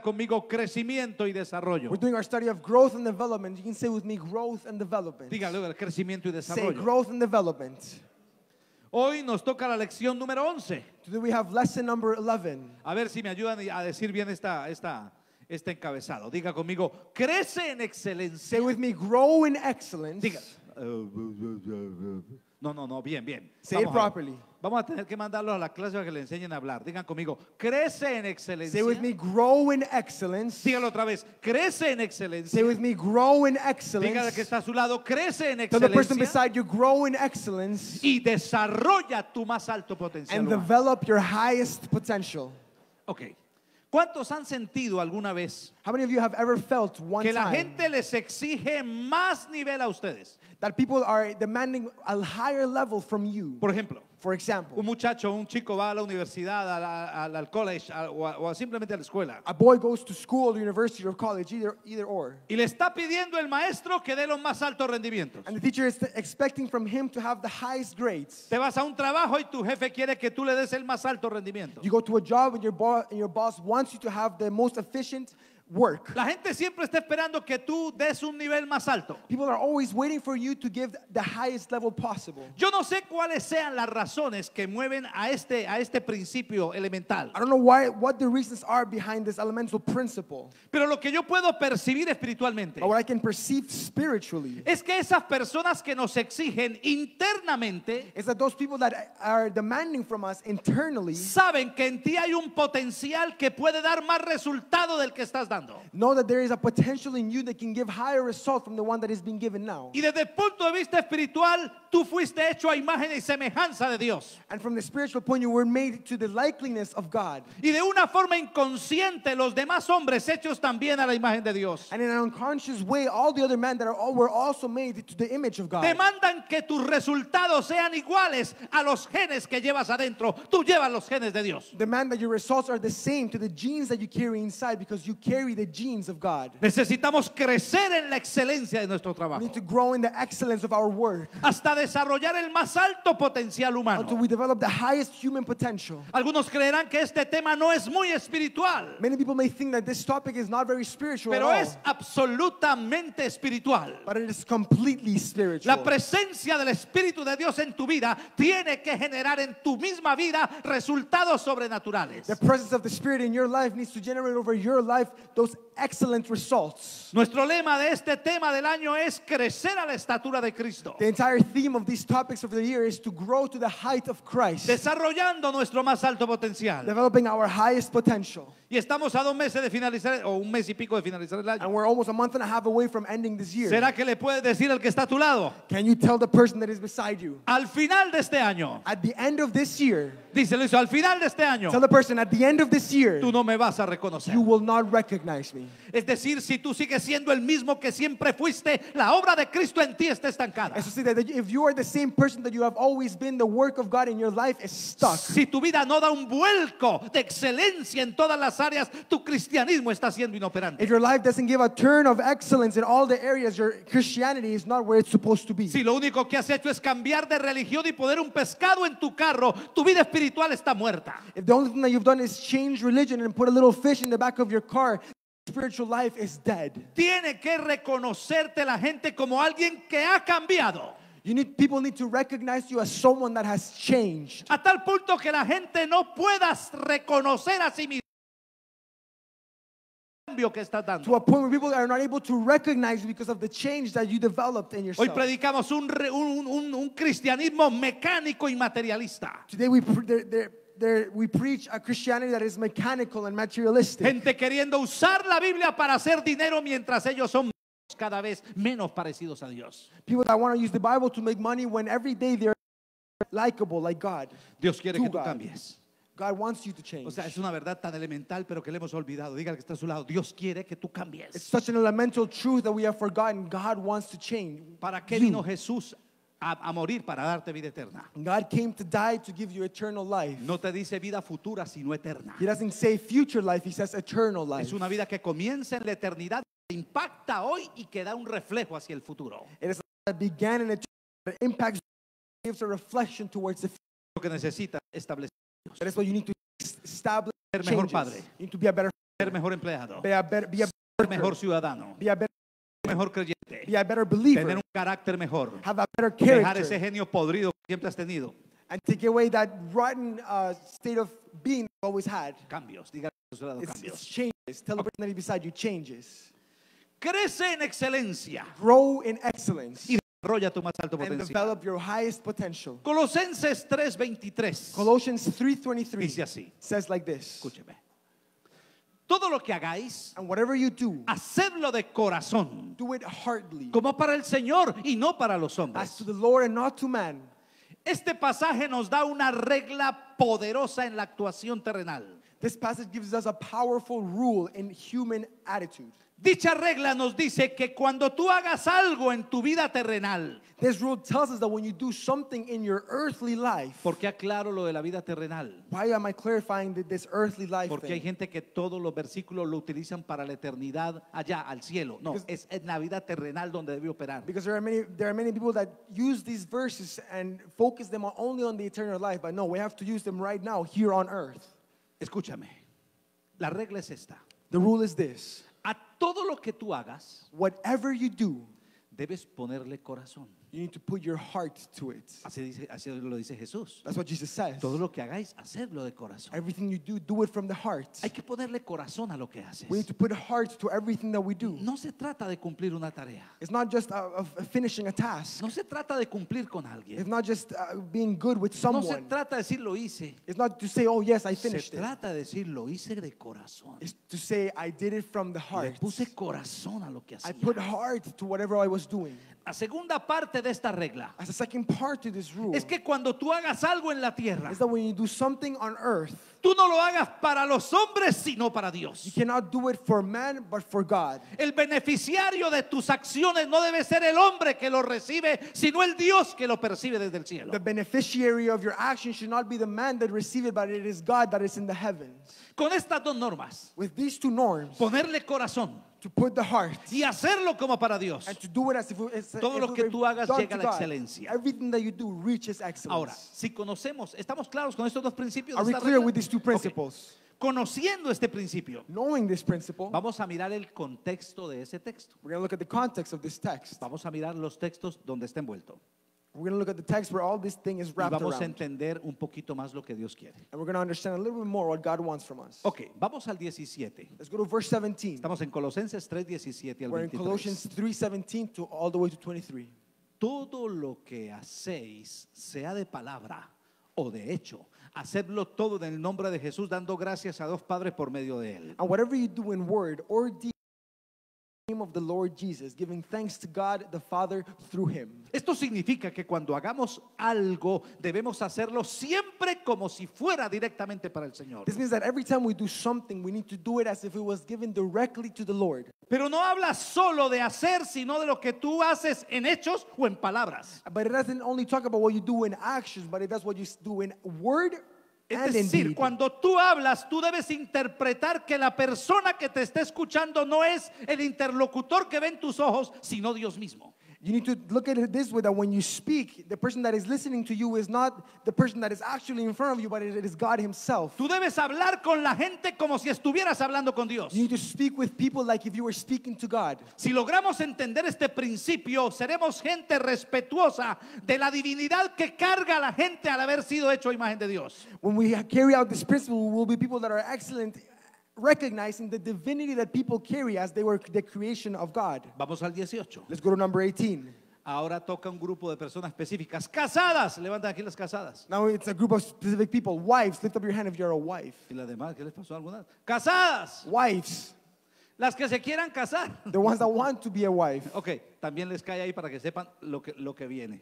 conmigo crecimiento y desarrollo. We're doing our study of growth and development. You can say with me growth and development. Dígalo, el crecimiento y Say desarrollo. growth and development. Hoy nos toca la lección número 11. Today we have lesson number 11. A ver si me ayudan a decir bien esta, esta, este encabezado. Diga conmigo, crece en excelencia. Say with me grow in excellence. Diga. No, no, no, bien, bien. Say it Vamos a ver. properly. Vamos a tener que mandarlos a la clase para que le enseñen a hablar. Digan conmigo, crece en excelencia. Say with me grow in excellence. Dígalo otra vez, crece en Say excelencia. with me grow in Dígale que excellence. está a su lado, crece en Tell the person excelencia beside you grow in excellence y desarrolla tu más alto potencial. and humano. develop your highest potential. Ok. ¿Cuántos han sentido alguna vez How many of you have ever felt one que la time gente les exige más nivel a ustedes? That people are demanding a higher level from you? Por ejemplo, For example, un muchacho, un chico va a la universidad, a la- al, al college a- o, a- o a simplemente a la escuela a boy goes to school, university, or college, either either or, y le está pidiendo el maestro que dé los más altos rendimientos. and the teacher is expecting from him to have the highest grades. Te vas a un trabajo y tu jefe quiere que tú le des el más alto rendimiento. You go to a job and your boss and your boss wants you to have the most efficient work. La gente siempre está esperando que tú des un nivel más alto. People are always waiting for you to give the highest level possible. Yo no sé cuáles sean las razones que mueven a este, a este principio elemental, I don't know why what the reasons are behind this elemental principle. pero lo que yo puedo percibir espiritualmente But what I can perceive spiritually es que esas personas que nos exigen internamente is that those people that are demanding from us internally saben que en ti hay un potencial que puede dar más resultado del que estás dando. Know that there is a potential in you that can give higher result from the one that is being given now. Y desde el punto de vista espiritual, tú fuiste hecho a imagen y semejanza de Dios. And from the spiritual point, you were made to the likeliness of God. Y de una forma inconsciente, los demás hombres hechos también a la imagen de Dios And in an unconscious way, all the other men that are all were also made to the image of God. demandan que tus resultados sean iguales a los genes que llevas adentro. Tú llevas los genes de Dios. Demand that your results are the same to the genes that you carry inside because you carry the genes of God. Necesitamos crecer en la excelencia de nuestro We trabajo need to grow in the excellence of our work hasta desarrollar el más alto potencial until humano. we develop the highest human potential. Algunos creerán que este tema no es muy espiritual, Many people may think that this topic is not very spiritual pero es absolutamente espiritual. but it is completely spiritual. La presencia del Espíritu de Dios en tu vida tiene que generar en tu misma vida resultados sobrenaturales. The presence of the Spirit in your life needs to generate over your life those excellent results. Nuestro lema de este tema del año es crecer a la estatura de Cristo, The entire theme of these topics of the year is to grow to the height of Christ, desarrollando nuestro más alto potencial. developing our highest potential. Y estamos a dos meses de finalizar, o un mes y pico de finalizar el And we're almost a month and a half away from ending this year. ¿Será que le puedes decir al que está a tu lado? Can you tell the person that is beside you? Al final de este año, At the end of this year, díselo eso, al final de este año, tell the person at the end of this year, tú no me vas a reconocer. you will not recognize me. Es decir, si tú sigues siendo el mismo que siempre fuiste, la obra de Cristo en ti está estancada. And so say that if you are the same person that you have always been, the work of God in your life is stuck. Si tu vida no da un vuelco de excelencia en todas las áreas, tu cristianismo está siendo inoperante. If your life doesn't give a turn of excellence in all the areas, your Christianity is not where it's supposed to be. Si lo único que has hecho es cambiar de religión y poner un pescado en tu carro, tu vida espiritual está muerta. If the only thing that you've done is change religion and put a little fish in the back of your car, spiritual life is dead. Tiene que reconocerte la gente como alguien que ha cambiado. You need people need to recognize you as someone that has changed. A tal punto que la gente no pueda reconocer a sí cambio que estás To dando. a point where people are not able to recognize you because of the change that you developed in Hoy yourself. predicamos un, un- un- un cristianismo mecánico y materialista. Today we pre- there- there- we preach a Christianity that is mechanical and materialistic. Gente queriendo usar la Biblia para hacer dinero mientras ellos son cada vez menos parecidos a Dios. People that want to use the Bible to make money when every day they're likable like God. Dios quiere To que tú God. cambies. God wants you to change. O sea, es una verdad tan elemental, pero que le hemos olvidado. Diga al que está a su lado, Dios quiere que tú It's such an elemental truth that we have forgotten. God wants to change. ¿Para qué you. vino Jesús a, a morir? Para darte vida eterna. God came to die to give you eternal life. No te dice vida futura, sino eterna. He doesn't say future life, he says eternal life. Es una vida que comienza en la eternidad, impacta hoy y que da un reflejo hacia el futuro. It is that began in eternity, impacts, gives a reflection towards the future. Lo que necesita establecer That is why you need to establish Ser mejor changes. padre. You need to be a better ser mejor empleado, be a better, be a ser better, mejor ciudadano, be a better, mejor creyente, be a better tener believer, un carácter mejor, have a better dejar ese character, genio podrido que siempre has tenido. and take away that rotten uh, state of being you've always had. Cambios, diga cambios. it's changes. Tell the person that beside you changes. Crece en excelencia Grow in excellence y desarrolla tu más alto and potencial. develop your highest potential. Colosenses 3:23 Colossians dice 3:23 así, says like this. escúcheme. Todo lo que hagáis, And whatever you do, hacedlo de corazón, do it heartily, como para el Señor y no para los as hombres. to the Lord and not to man. Este pasaje nos da una regla poderosa en la actuación terrenal. This passage gives us a powerful rule in human attitude. Dicha regla nos dice que cuando tú hagas algo en tu vida terrenal, This rule tells us that when you do something in your earthly life, porque aclaro lo de la vida terrenal, why am I clarifying th- this earthly life porque hay thing? gente que todos los versículos lo utilizan para la eternidad allá, al cielo. No, Because- es en la vida terrenal donde debe operar. Because there are many there are many people that use these verses and focus them on, only on the eternal life, but no, we have to use them right now here on earth. Escúchame, la regla es esta. The rule is this. Todo lo que tú hagas, Whatever you do, debes ponerle corazón. You need to put your heart to it. Así, dice, así lo dice Jesús. That's what Jesus says. Todo lo que hagáis, hacedlo de corazón. Everything you do, do it from the heart. Hay que ponerle corazón a lo que haces. We need to put heart to everything that we do. No se trata de cumplir una tarea. It's not just uh, of finishing a task. No se trata de cumplir con It's not just uh, being good with No se someone. trata de decir lo hice. It's not to say, oh, yes, I finished it. trata de decir lo hice de corazón. It's to say, I did it from the Le heart. puse corazón a lo que I put heart to whatever I was doing. La segunda parte de esta regla. As a second part to this rule, es que cuando tú hagas algo en la tierra, is that when you do something on earth, tú no lo hagas para los hombres, sino para you Dios. cannot do it for man, but for God. El beneficiario de tus acciones no debe ser el hombre que lo recibe, sino el Dios que lo percibe desde el cielo. The beneficiary of your action should not be the man that receives it, but it is God that is in the heavens. Con estas dos normas, With these two norms, ponerle corazón to put the heart y hacerlo como para Dios. and to do it as if Todo if lo que tú hagas llega a la excelencia. Everything that you do reaches excellence. Ahora, si conocemos, ¿estamos claros con estos dos principios? de Are we esta clear regla? with these two principles? Conociendo este principio, Knowing this principle, vamos a mirar el contexto de ese texto. we're going to look at the context of this text. Vamos a mirar los textos donde está envuelto. We're going to look at the text where all this thing is Y wrapped vamos a around. entender un poquito más lo que Dios quiere. And we're going to understand a little bit more what God wants from us. Ok, vamos al 17. Let's go to verse 17. Estamos en Colosenses 3, 17 al We're in 23. Colossians 3:17 to all the way to 23. Todo lo que hacéis, sea de palabra o de hecho, hacedlo todo en el nombre de Jesús, dando gracias a Dios Padre por medio de él. And whatever you do in word or deed, of the Lord Jesus, giving thanks to God the Father through him. Esto significa que cuando hagamos algo debemos hacerlo siempre como si fuera directamente para el Señor. This means that every time we do something, we need to do it as if it was given directly to the Lord. Pero no habla solo de hacer, sino de lo que tú haces en hechos o en palabras. But it doesn't only talk about what you do in actions, but it does what you do in word Es decir, cuando tú hablas, tú debes interpretar que la persona que te está escuchando no es el interlocutor que ven tus ojos, sino Dios mismo. You need to look at it this way that when you speak, the person that is listening to you is not the person that is actually in front of you, but it is God Himself. Tú debes hablar con la gente como si estuvieras hablando con Dios. You need to speak with people like if you were speaking to God. Si logramos entender este principio, seremos gente respetuosa de la divinidad que carga a la gente al haber sido hecho imagen de Dios. When we carry out this principle, we will be people that are excellent, recognizing the divinity that people carry as they were the creation of God. Vamos al 18. Let's go to number 18. Ahora toca un grupo de personas específicas. Casadas, levanten aquí las casadas. Now it's a group of specific people. Wives, lift up your hand if you're a wife. ¿Y las demás? ¿Qué les pasó a algunas? Casadas, Wives, las que se quieran casar. the ones that want to be a wife. Ok, también les cae ahí para que sepan lo que, lo que viene.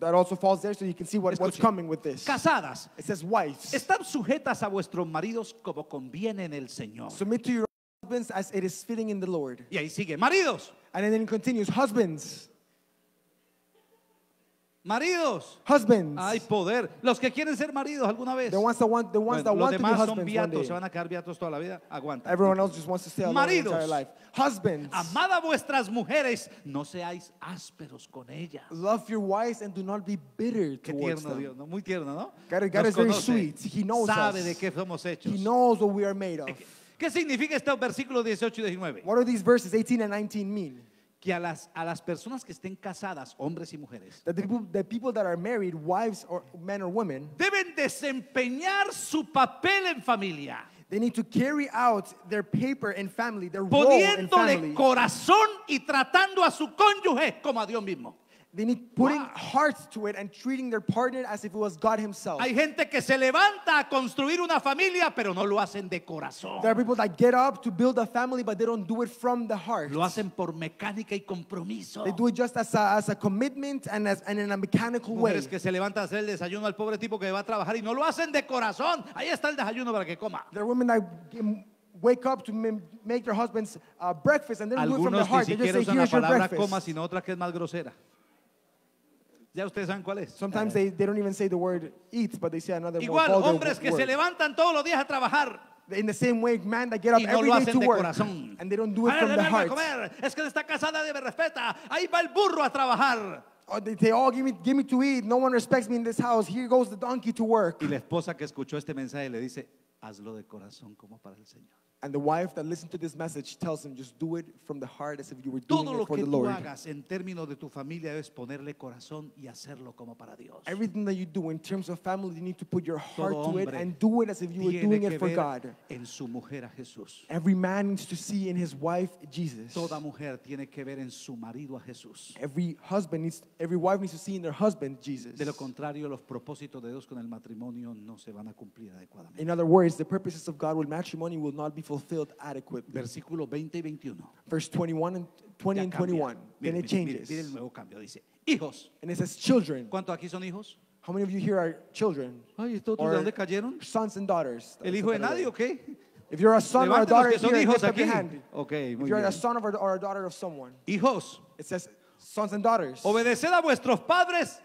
That also falls there so you can see what, what's Escuche. coming with this. Casadas, It says, wives, están sujetas a vuestros maridos como conviene en el Señor. submit to your husbands as it is fitting in the Lord. Y ahí sigue, maridos, And then it continues, husbands, maridos. husbands. Hay poder. Los que quieren ser maridos alguna vez. The ones that want, the ones Bueno, that los want to be demás son viatos, se van a quedar viatos toda la vida. Aguanta. Everyone else just wants to stay alone their entire Maridos. life. Husbands, Amad a vuestras mujeres, no seáis ásperos con ellas. love your wives and do not be bitter Qué towards tierno them. Dios, ¿no? Muy tierno, ¿no? God- God is very sweet. He knows Sabe us. de qué somos hechos. He knows what we are made of. ¿Qué significa estos versículos 18 y 19? What do these verses 18 and 19 mean? Que a las, a las personas que estén casadas, hombres y mujeres, That the people, the people that are married, wives or men or women, deben desempeñar su papel en familia, they need to carry out their paper in family, their role in poniéndole family. corazón y tratando a su cónyuge como a Dios mismo. They need putting Wow. heart to it and treating their partner as if it was God Himself. Hay gente que se levanta a construir una familia, pero no lo hacen de corazón. There are people that get up to build a family, but they don't do it from the heart. Lo hacen por mecánica y compromiso. They do it just as a, as a commitment and, as, and in a mechanical way. Que se levantan a hacer el desayuno al pobre tipo que va a trabajar y no lo hacen de corazón. Ahí está el desayuno para que coma. There are women that wake up to make their husbands uh, breakfast and they don't do it from the heart. They just say, here's your breakfast. coma, sino otra que es más grosera. Ya ustedes saben cuál es. Sometimes they, they don't even say the word eat, but they say another more Igual, vulgar hombres que se word. levantan todos los días a trabajar In the same way, man that get up y no every lo day hacen to de work corazón. and they don't do it Ay, from the para heart. comer. Es que está casada de me respeta. Ahí va el burro a trabajar. Or they say, oh, give me, give me to eat. No one respects me in this house. Here goes the donkey to work. Y la esposa que escuchó este mensaje le dice, hazlo de corazón como para el Señor. And the wife that listened to this message tells him, just do it from the heart as if you were doing Todo it for que the tú Lord. hagas en términos de tu familia debes ponerle corazón y hacerlo como para Dios. Everything that you do in terms of family, you need to put your heart Todo to it hombre and do it as if you were Tiene doing que it for ver God. en su mujer a Jesús. Every man needs to see in his wife Jesus. Toda mujer tiene que ver en su marido a Jesús. Every husband needs, every wife needs to see in their husband Jesus. De lo contrario, los propósitos de Dios con el matrimonio no se van a cumplir adecuadamente. In other words, the purposes of God with matrimony will not be fulfilled adequately. Versículos 20 y 21. Verse 21 and 20 Ya and cambia. 21. Mire, then it mire, mire, changes. mire el nuevo cambio. Dice, hijos. And it says children. ¿Cuántos aquí son hijos? How many of you here are children? Ay, ¿estos Or de dónde cayeron? Sons and daughters. ¿El hijo de nadie way. o qué? If you're a son or a Levanten los daughter que son here, hijos lift up your aquí. hand. Ok, If muy you're a son of a, or a daughter of someone, Hijos, it says sons and daughters. obedeced a vuestros padres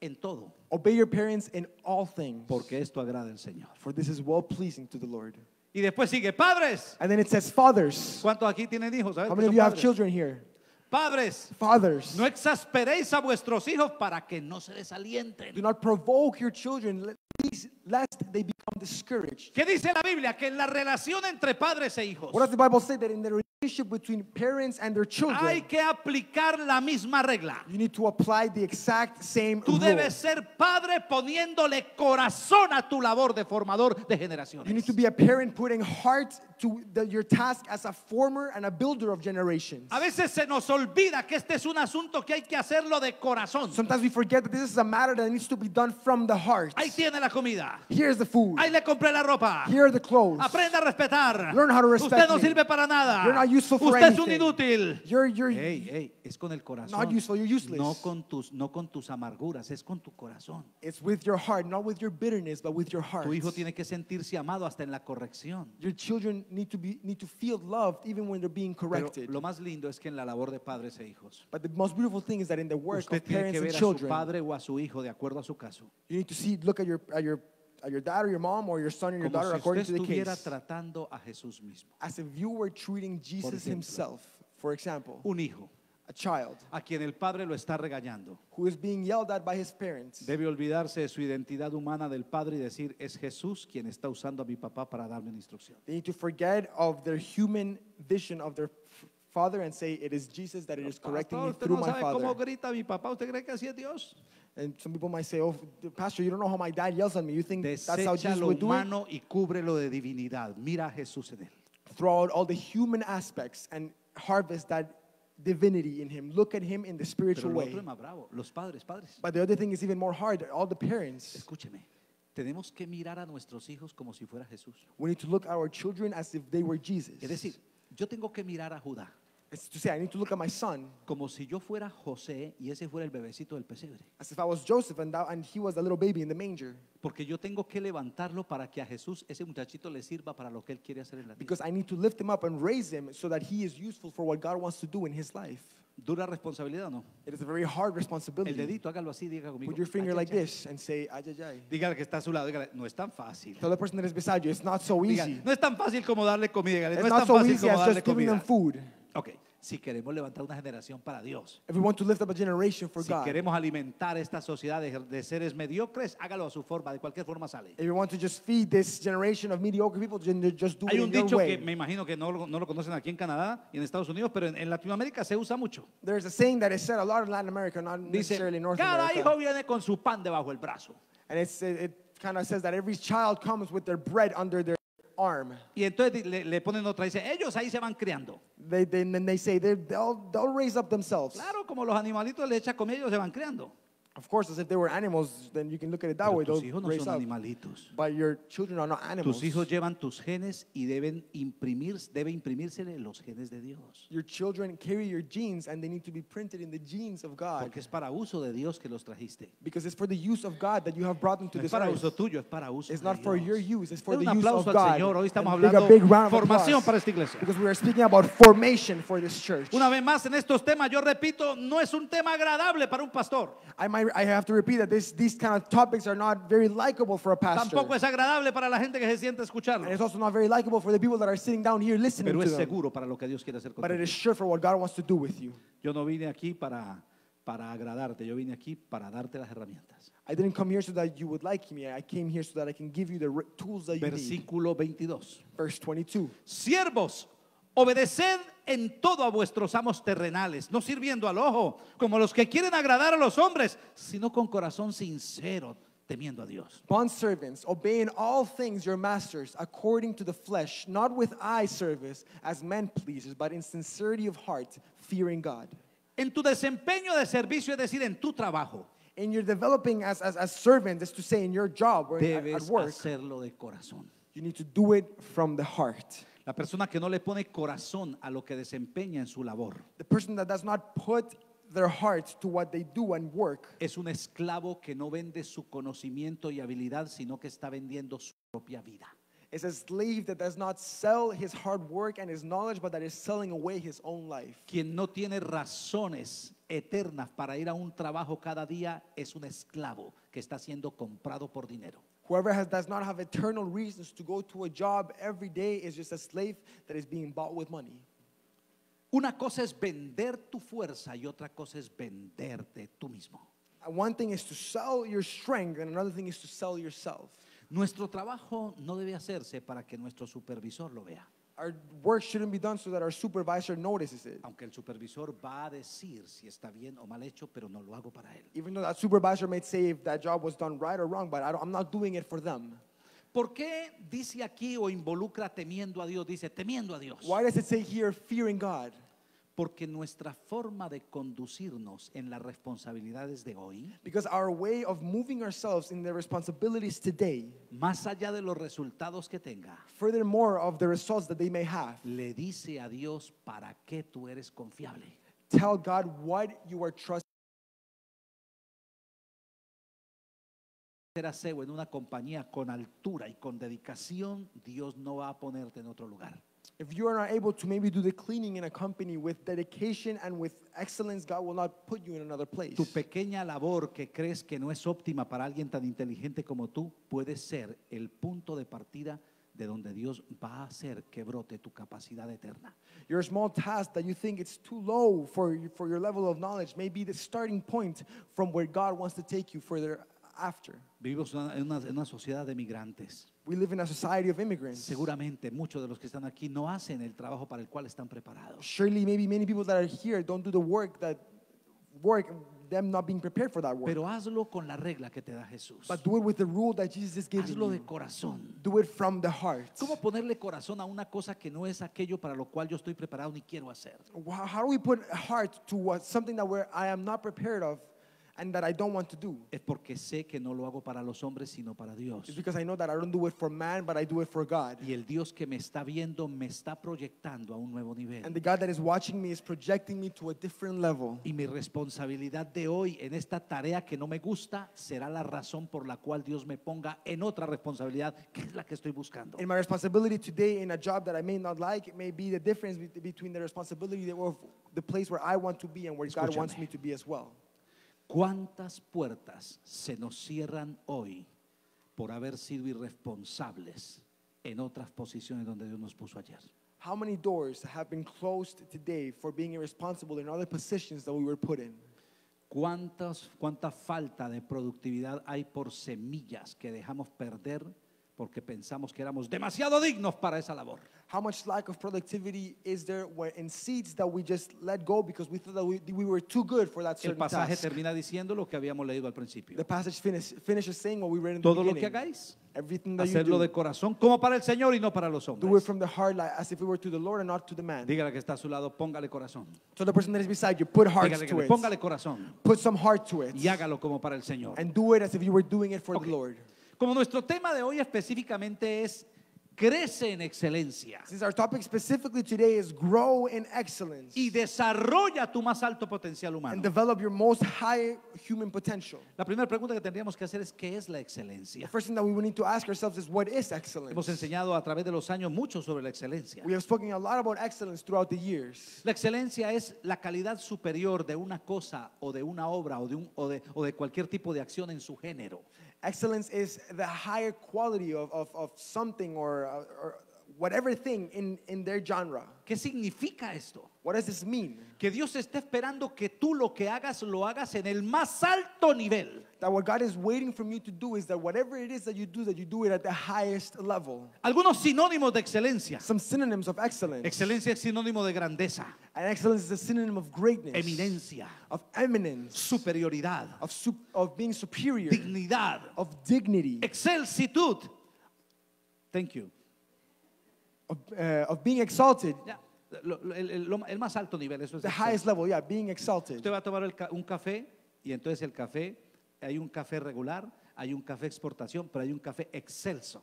en todo, Obey your parents in all things, porque esto agrada al Señor. for this is well pleasing to the Lord. Y después sigue, padres. And then it says fathers. ¿Cuántos aquí tienen hijos? How many of you have children here? Padres, Fathers. no exasperéis a vuestros hijos para que no se desalienten. Do not provoke your children, please, lest they become discouraged. ¿Qué dice la Biblia? Que en la relación entre padres e hijos What does the Bible say? That in the relationship between parents and their children, hay que aplicar la misma regla. you need to apply the exact same Tú rule. debes ser padre poniéndole corazón a tu labor de formador de You need generaciones. to be a parent putting heart to the, your task as a former and a builder of generations. A veces se nos olvida que este es un asunto que hay que hacerlo de corazón. Sometimes we forget that this is a matter that needs to be done from the heart. Ahí tiene la comida. Here's the food. Ahí le compré la ropa. Here are the clothes. Aprenda a respetar. Learn how to respect Usted no me. sirve para nada. You're not useful for Usted es un anything. inútil. You're, you're, Hey, hey, es con el corazón. Not useful, you're useless. No con tus, no con tus amarguras, es con tu corazón. It's with your heart, not with your bitterness, but with your heart. Tu hijo tiene que sentirse amado hasta en la corrección. Your children need to be need to feel loved even when they're being Pero corrected. lo más lindo es que en la labor de padres e hijos, But the most beautiful thing is that in the work usted of tiene parents que and ver a su children, padre o a su hijo de acuerdo a su caso. you need to see, look at your at your your dad or your mom or your son or your Como daughter si according usted to the estuviera case, tratando a Jesús mismo. as if you were treating Jesus ejemplo. himself. For example, Un hijo a child a quien el padre lo está regañando. who is being yelled at by his parents. Debe olvidarse de su identidad humana del padre y decir, es Jesús quien está usando a mi papá para darme una instrucción. They need to forget of their human vision of their f- father and say, "It is Jesus that it is correcting Pastor, me usted through no my sabe cómo father." grita mi papá. ¿Usted cree que así es Dios? And some people might say, "Oh, Pastor, you don't know how my dad yells at me. You think that's how Desecha Jesus lo would do it?" humano y cúbrelo de divinidad. Mira a Jesús en él. throw out all the human aspects and harvest that divinity in him. Look at him in the Pero spiritual lo way. otro es más bravo. Los padres, padres. But the other thing is even more hard. All the parents, Escúcheme. Tenemos que mirar a nuestros hijos como si fuera Jesús. we need to look at our children as if they were Jesus. Es decir, yo tengo que mirar a Judá It's to say, I need to look at my son como si yo fuera José y ese fuera el bebecito del pesebre. as if I was Joseph and, that, and he was a little baby in the manger. Porque yo tengo que levantarlo para que a Jesús ese muchachito le sirva para lo que él quiere hacer en la tierra. Because I need to lift him up and raise him so that he is useful for what God wants to do in his life. ¿Dura responsabilidad o no? It is a very hard El responsibility. dedito, hágalo así, diga conmigo. Put your finger "Ay, like ay, ay". this and say, ay, ay, ay. Dígale que está a su lado, dígale, no es tan fácil. Tell the person that is beside you, it's not so Diga, easy. no es tan fácil como darle comida, dígale, no It's es not tan so fácil easy como as darle just giving them comida. food. Ok, Si queremos levantar una generación para Dios. If we want to lift up a generation for Si God, queremos alimentar esta sociedad de, de seres mediocres, hágalo a su forma, de cualquier forma sale. if you want to just feed this generation of mediocre people, then just do Hay it un in your dicho way. que me imagino que no, lo- no lo conocen aquí en Canadá y en Estados Unidos, pero en, en Latinoamérica se usa mucho. There's a saying that is said a lot in Latin America, not Dice, necessarily North cada America. hijo viene con su pan debajo del brazo. And it's, it, it kind of says that every child comes with their bread under their arm. Y entonces le, le ponen otra, dice, ellos ahí se van criando. They, they, and they say they'll, they'll raise up themselves. Claro, como los animalitos le echan comida, ellos se van criando. Of course, as if they were animals, then you can look at it that way. Pero tus They'll hijos no son animalitos. But your children are not animals. Tus hijos llevan tus genes y deben imprimir, debe imprimírsele los genes de Dios. Your children carry your genes and they need to be printed in the genes of God. Porque es para uso de Dios que los trajiste. Because it's for the use of God that you have brought them to No es this para earth. uso tuyo, es para uso It's de not for Dios. your use, it's for the un use aplauso of al God. Señor. Hoy estamos And big- a hablando big round of formación applause. para esta iglesia. Because we are speaking about formation for this church. Una vez más en estos temas, yo repito, no es un tema agradable para un pastor. I might I have to repeat that this, these kind of topics are not very likable for a pastor. Tampoco es agradable para la gente que se siente a And it's also not very likable for the people that are sitting down here listening Pero to es them. seguro para lo que Dios quiere hacer But it contigo. is sure for what God wants to do with you. Yo no vine aquí para, para agradarte, yo vine aquí para darte las herramientas. I didn't come here so that you would like me. I came here so that I can give you the tools that you need. Versículo 22. Verse 22. Siervos, obedeced en todo a vuestros amos terrenales, no sirviendo al ojo, como los que quieren agradar a los hombres, sino con corazón sincero, temiendo a Dios. Bondservants, obey in all things your masters according to the flesh, not with eye service as men pleasers, but in sincerity of heart, fearing God. En tu desempeño de servicio, es decir, en tu trabajo, In your developing as, as, as servants, is to say in your job or at, at debes hacerlo de corazón. you need to do it from the heart. La persona que no le pone corazón a lo que desempeña en su labor The person that does not put their heart to what they do and work es un esclavo que no vende su conocimiento y habilidad, sino que está vendiendo su propia vida. is a slave that does not sell his hard work and his knowledge, but that is selling away his own life. Quien no tiene razones eternas para ir a un trabajo cada día es un esclavo que está siendo comprado por dinero. Whoever has, does not have eternal reasons to go to a job every day is just a slave that is being bought with money. Una cosa es vender tu fuerza y otra cosa es venderte tú mismo. One thing is to sell your strength, and another thing is to sell yourself. Nuestro trabajo no debe hacerse para que nuestro supervisor lo vea, Our work shouldn't be done so that our supervisor notices it. aunque el supervisor va a decir si está bien o mal hecho, pero no lo hago para él. Even though that supervisor may say if that job was done right or wrong, but I don't, I'm not doing it for them. ¿Por qué dice aquí o involucra temiendo a Dios? Dice temiendo a Dios. Why does it say here fearing God? Porque nuestra forma de conducirnos en las responsabilidades de hoy, Because our way of moving ourselves in the responsibilities today, más allá de los resultados que tenga, furthermore of the results that they may have, le dice a Dios para qué tú eres confiable. tell God what you are trusting. Aseo en una compañía con altura y con dedicación, Dios no va a ponerte en otro lugar. If you are not able to maybe do the cleaning in a company with dedication and with excellence, God will not put you in another place. Tu pequeña labor que crees que no es óptima para alguien tan inteligente como tú puede ser el punto de partida de donde Dios va a hacer que brote tu capacidad eterna. Your small task that you think it's too low for, for your level of knowledge may be the starting point from where God wants to take you further after. Vivimos en una, en una sociedad de migrantes. We live in a society of immigrants. Seguramente muchos de los que están aquí no hacen el trabajo para el cual están preparados. Surely, maybe many people that are here don't do the work that work, them not being prepared for that work. Pero hazlo con la regla que te da Jesús. But do it with the rule that Jesus is giving Hazlo de you. corazón. Do it from the heart. ¿Cómo ponerle corazón a una cosa que no es aquello para lo cual yo estoy preparado ni quiero hacer? How, how do we put heart to what, something that we're, I am not prepared of and that I don't want to do? Es porque sé que no lo hago para los hombres, sino para Dios. It's because I know that I don't do it for man, but I do it for God. Y el Dios que me está viendo me está proyectando a un nuevo. And the God that is watching me is projecting me to a different level. Y mi responsabilidad de hoy en esta tarea que no me gusta será la razón por la cual Dios me ponga en otra responsabilidad, que es la que estoy buscando. In my responsibility today in a job that I may not like, it may be the difference be- between the responsibility of the place where I want to be and where God wants Escúchame. me to be as well. ¿Cuántas puertas se nos cierran hoy por haber sido irresponsables en otras posiciones donde Dios nos puso ayer? How many doors have been closed today for being irresponsible in other positions that we were put in? ¿Cuántas, ¿Cuánta falta de productividad hay por semillas que dejamos perder porque pensamos que éramos demasiado dignos para esa labor? How much lack of productivity is there where- in seeds that we just let go because we thought that we, we were too good for that El certain pasaje task? termina diciendo lo que habíamos leído al principio. The passage finish, finishes saying what we read in the Todo lo que beginning. hagáis, Everything that you hacerlo do, de corazón, como para el Señor y no para los do it hombres. from the heart like, as if it were to the Lord and not to the man. Dígale que está a su lado, póngale corazón. So the person that is beside you, put Dígale que to le it. póngale corazón Put some heart to it. y hágalo como para el Señor. And do it as if you were doing it for the Lord. Como nuestro tema de hoy específicamente es crece en excelencia Since our topic specifically today is grow in excellence y desarrolla tu más alto potencial and humano. develop your most high human potential. La primera pregunta que tendríamos que hacer es ¿qué es la The excelencia? first thing that we would need to ask ourselves is what is excellence? Hemos enseñado a través de los años mucho sobre la excelencia. We have spoken a lot about excellence throughout the years. La excelencia es la calidad superior de una cosa o de una obra o de, un- o de, o de cualquier tipo de acción en su género. Excellence is the higher quality of, of, of something or, or whatever thing in, in their genre. ¿Qué significa esto? What does this mean? Que Dios está esperando que tú lo que hagas lo hagas en el más alto nivel. That what God is waiting from you to do is that whatever it is that you do, that you do it at the highest level. Algunos sinónimos de excelencia. Some synonyms of excellence. Excelencia es sinónimo de grandeza, And excellence is a synonym of greatness, eminencia, of eminence, superioridad, of, sup- of being superior, dignidad, of dignity, excelsitud. Thank you. Of, uh, of being exalted. Ya, lo- lo- el, el- lo- el más alto nivel, eso es. The highest level, yeah, being exalted. Usted va a tomar el ca- un café y entonces el café, hay un café regular, hay un café exportación, pero hay un café excelso.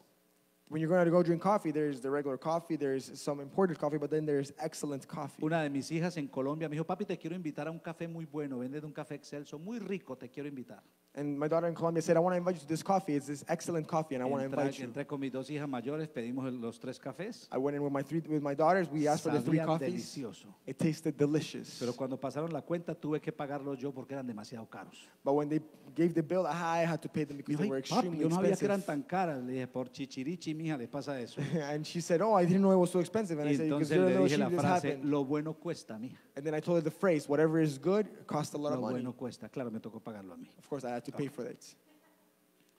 When you're going to go drink coffee, there's the regular coffee, there's some imported coffee, but then there's excellent coffee. Una de mis hijas en Colombia me dijo, papi, te quiero invitar a un café muy bueno, vende un café excelso, muy rico, te quiero invitar. And my daughter in Colombia said, I want to invite you to this coffee. It's this excellent coffee, and I want to invite you. entré con mis dos hijas mayores, pedimos el- los tres cafés. I went in with my three with my daughters. We asked for the three Sabía coffees. delicioso. It tasted delicious. Pero cuando pasaron la cuenta tuve que pagarlos yo porque eran demasiado caros. But when they gave the bill, I had to pay them Me because dijo, they were "Ay, papi, extremely yo no sabía que eran expensive. tan caras. Le dije, por chichirichi, mija, le pasa eso. and she said, "Oh, I didn't know it was so expensive." And Y I said, "Because entonces you're a le little dije la sheep, this frase, happened." lo bueno cuesta, mija. And then I told her the phrase, "Whatever is good costs a lot of Lo money." bueno cuesta. Claro, me tocó pagarlo a mí. Of course, I had to pay for it.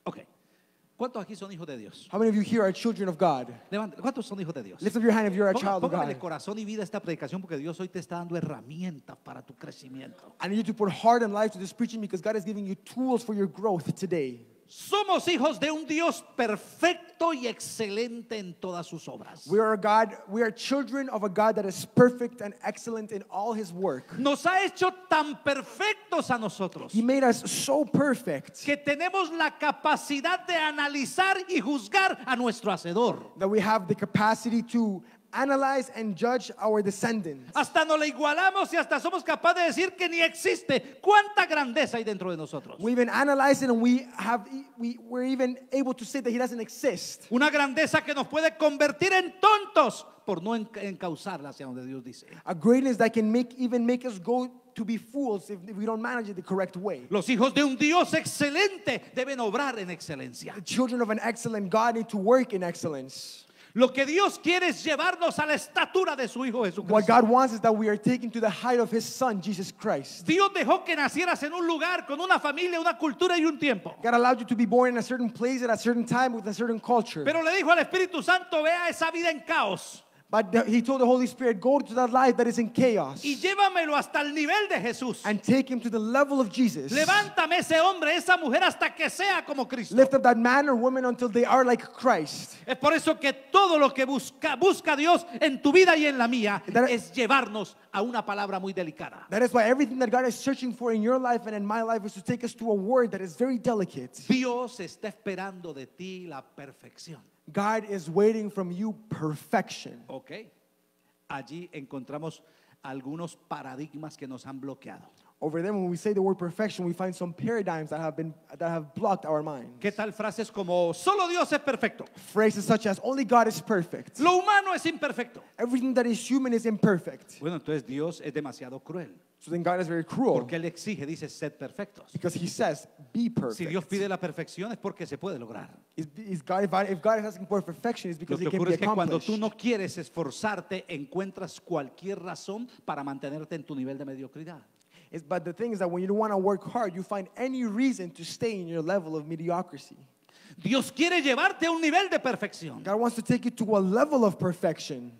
Ok. ¿Cuántos aquí son hijos de Dios? How many of you here are children of God? Levanta, ¿Cuántos son hijos de Dios? Lift up your hand if you're a Ponga- child of Póngale God. corazón y vida a esta predicación porque Dios hoy te está dando herramientas para tu crecimiento. I need you to put heart and life to this preaching because God is giving you tools for your growth today. Somos hijos de un Dios perfecto y excelente en todas sus obras. We are a God, we are children of a God that is perfect and excellent in all his work. Nos ha hecho tan perfectos a nosotros He made us so perfect que tenemos la capacidad de analizar y juzgar a nuestro hacedor. that we have the capacity to analyze and judge our descendants. Hasta nos igualamos y hasta somos capaces de decir que ni existe. ¿Cuánta grandeza hay dentro de nosotros? We even analyze it and we have we, we're even able to say that he doesn't exist. Una grandeza que nos puede convertir en tontos por no encauzarla hacia donde Dios dice. A greatness that can make even make us go to be fools if we don't manage it the correct way. Los hijos de un Dios excelente deben obrar en excelencia. The children of an excellent God need to work in excellence. Lo que Dios quiere es llevarnos a la estatura de su Hijo What Jesucristo. God wants is that we are taken to the height of his son, Jesus Christ. Dios dejó que nacieras en un lugar con una familia, una cultura y un tiempo. God allowed you to be born in a certain place at a certain time with a certain culture. Pero le dijo al Espíritu Santo, vea esa vida en caos But the- he told the Holy Spirit, go to that life that is in chaos y llévamelo hasta el nivel de Jesús. and take him to the level of Jesus. Levántame ese hombre, esa mujer hasta que sea como Cristo. Lift up that man or woman until they are like Christ. Es por eso que todo lo que busca, busca Dios en tu vida y en la mía That- es llevarnos a una palabra muy delicada. That is why everything that God is searching for in your life and in my life is to take us to a word that is very delicate. Dios está esperando de ti la perfección. God is waiting from you perfection. Ok. Allí encontramos algunos paradigmas que nos han bloqueado. Over there, when we say the word perfection, we find some paradigms that have been that have blocked our mind. ¿Qué tal frases como solo Dios es perfecto? Phrases such as only God is perfect. Lo humano es imperfecto. Everything that is human is imperfect. Bueno, entonces Dios es demasiado cruel. So then God is very cruel Porque Él exige, dice, sed perfectos. because he says, be perfect. Si Dios pide la perfección es porque se puede lograr. Is, is God, if, I- if God is asking for perfection, it's Lo because que it can ocurre be es que cuando tú no quieres esforzarte, encuentras cualquier razón para mantenerte en tu nivel de mediocridad. It's- but the thing is that when you don't want to work hard, you find any reason to stay in your level of mediocrity. Dios quiere llevarte a un nivel de perfección. God wants to take you to a level of perfection.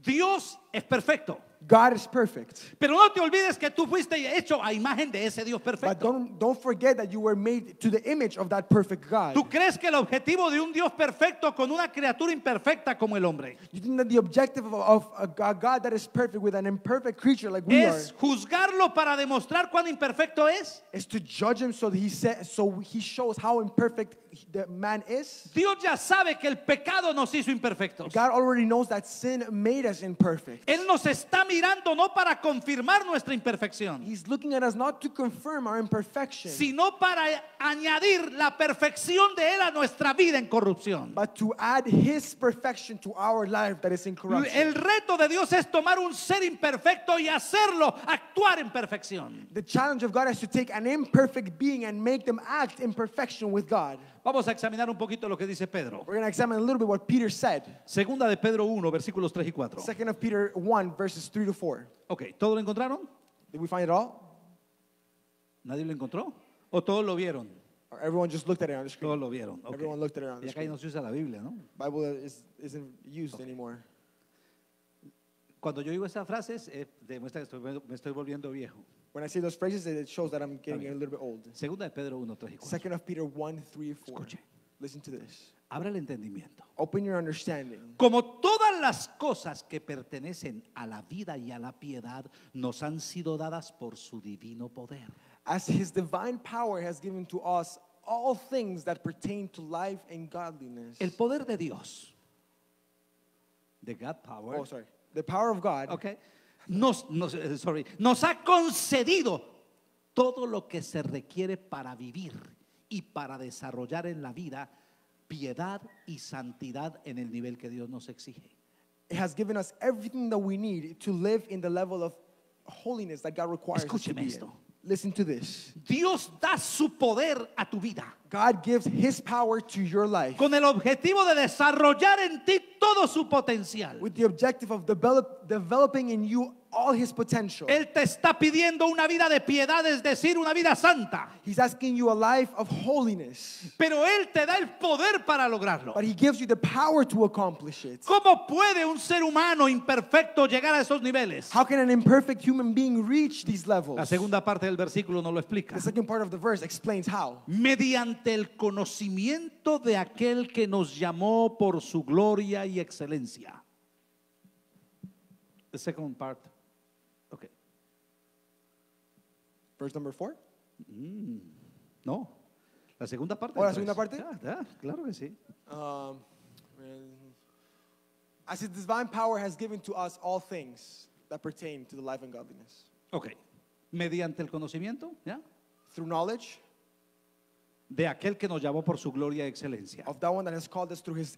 Dios es perfecto. God is perfect. Pero no te olvides que tú fuiste hecho a imagen de ese Dios But perfecto. don't, don't forget that you were made to the image of that perfect God. ¿Tú crees que el objetivo de un Dios perfecto con una criatura imperfecta como el hombre You think that the objective of, of a God God that is perfect with an imperfect creature like we are juzgarlo para demostrar cuán imperfecto es? is to judge him so that he so he shows how imperfect the man is? Dios ya sabe que el pecado nos hizo imperfectos. God already knows that sin made us imperfect. Él nos está mirando no para confirmar nuestra imperfección, He's looking at us not to confirm our imperfection, sino para añadir la perfección de Él a nuestra vida en corrupción. but to add his perfection to our life that is in corruption. El reto de Dios es tomar un ser imperfecto y hacerlo actuar en perfección. The challenge of God is to take an imperfect being and make them act in perfection with God. Vamos a examinar un poquito lo que dice Pedro. We're going to examine a little bit what Peter said. Segunda de Pedro 1, versículos 3 y 4. Second of Peter 1, verses 3 to 4. Ok, ¿todo lo encontraron? Did we find it all? ¿Nadie lo encontró? ¿O todos lo vieron? Or everyone just looked at it on the screen? Todos lo vieron. ok. Everyone looked at it on the Y acá screen. no se usa la Biblia, ¿no? Bible is, isn't used anymore. Cuando yo digo esas frases, eh, demuestra que estoy- me estoy volviendo viejo. When I say those phrases, it shows that I'm getting a little bit old. Segunda de Pedro 1, 3 y 4. Second of Peter 1, 3, 4. Escuche. Listen to this. Abra el entendimiento. Open your understanding. Como todas las cosas que pertenecen a la vida y a la piedad nos han sido dadas por su divino poder. As his divine power has given to us all things that pertain to life and godliness. El poder de Dios, the God power, Oh, sorry. The power of God ok, nos, nos- eh, sorry, nos ha concedido todo lo que se requiere para vivir y para desarrollar en la vida piedad y santidad en el nivel que Dios nos exige. it has given us everything that we need to live in the level of holiness that God requires us to Escúcheme be in. Listen to this. Dios da su poder a tu vida God gives his power to your life con el objetivo de desarrollar en ti todo su potencial. with the objective of develop, developing in you all his potential. Él te está pidiendo una vida de piedad, es decir, una vida santa. He's asking you a life of holiness, Pero Él te da el poder para lograrlo. but he gives you the power to accomplish it. ¿Cómo puede un ser humano imperfecto llegar a esos niveles? How can an imperfect human being reach these levels? La segunda parte del versículo no lo explica. The second part of the verse explains how. Mediante el conocimiento de aquel que nos llamó por su gloria y excelencia. The second part. Verse number four. Mm. No. La segunda parte. Oh, la del segunda verso. parte? Ya, ya, claro que sí. Um, as his divine power has given to us all things that pertain to the life and godliness. Ok. Mediante el conocimiento, ¿ya? Through knowledge De aquel que nos llamó por su gloria y excelencia. of that one that has called us through his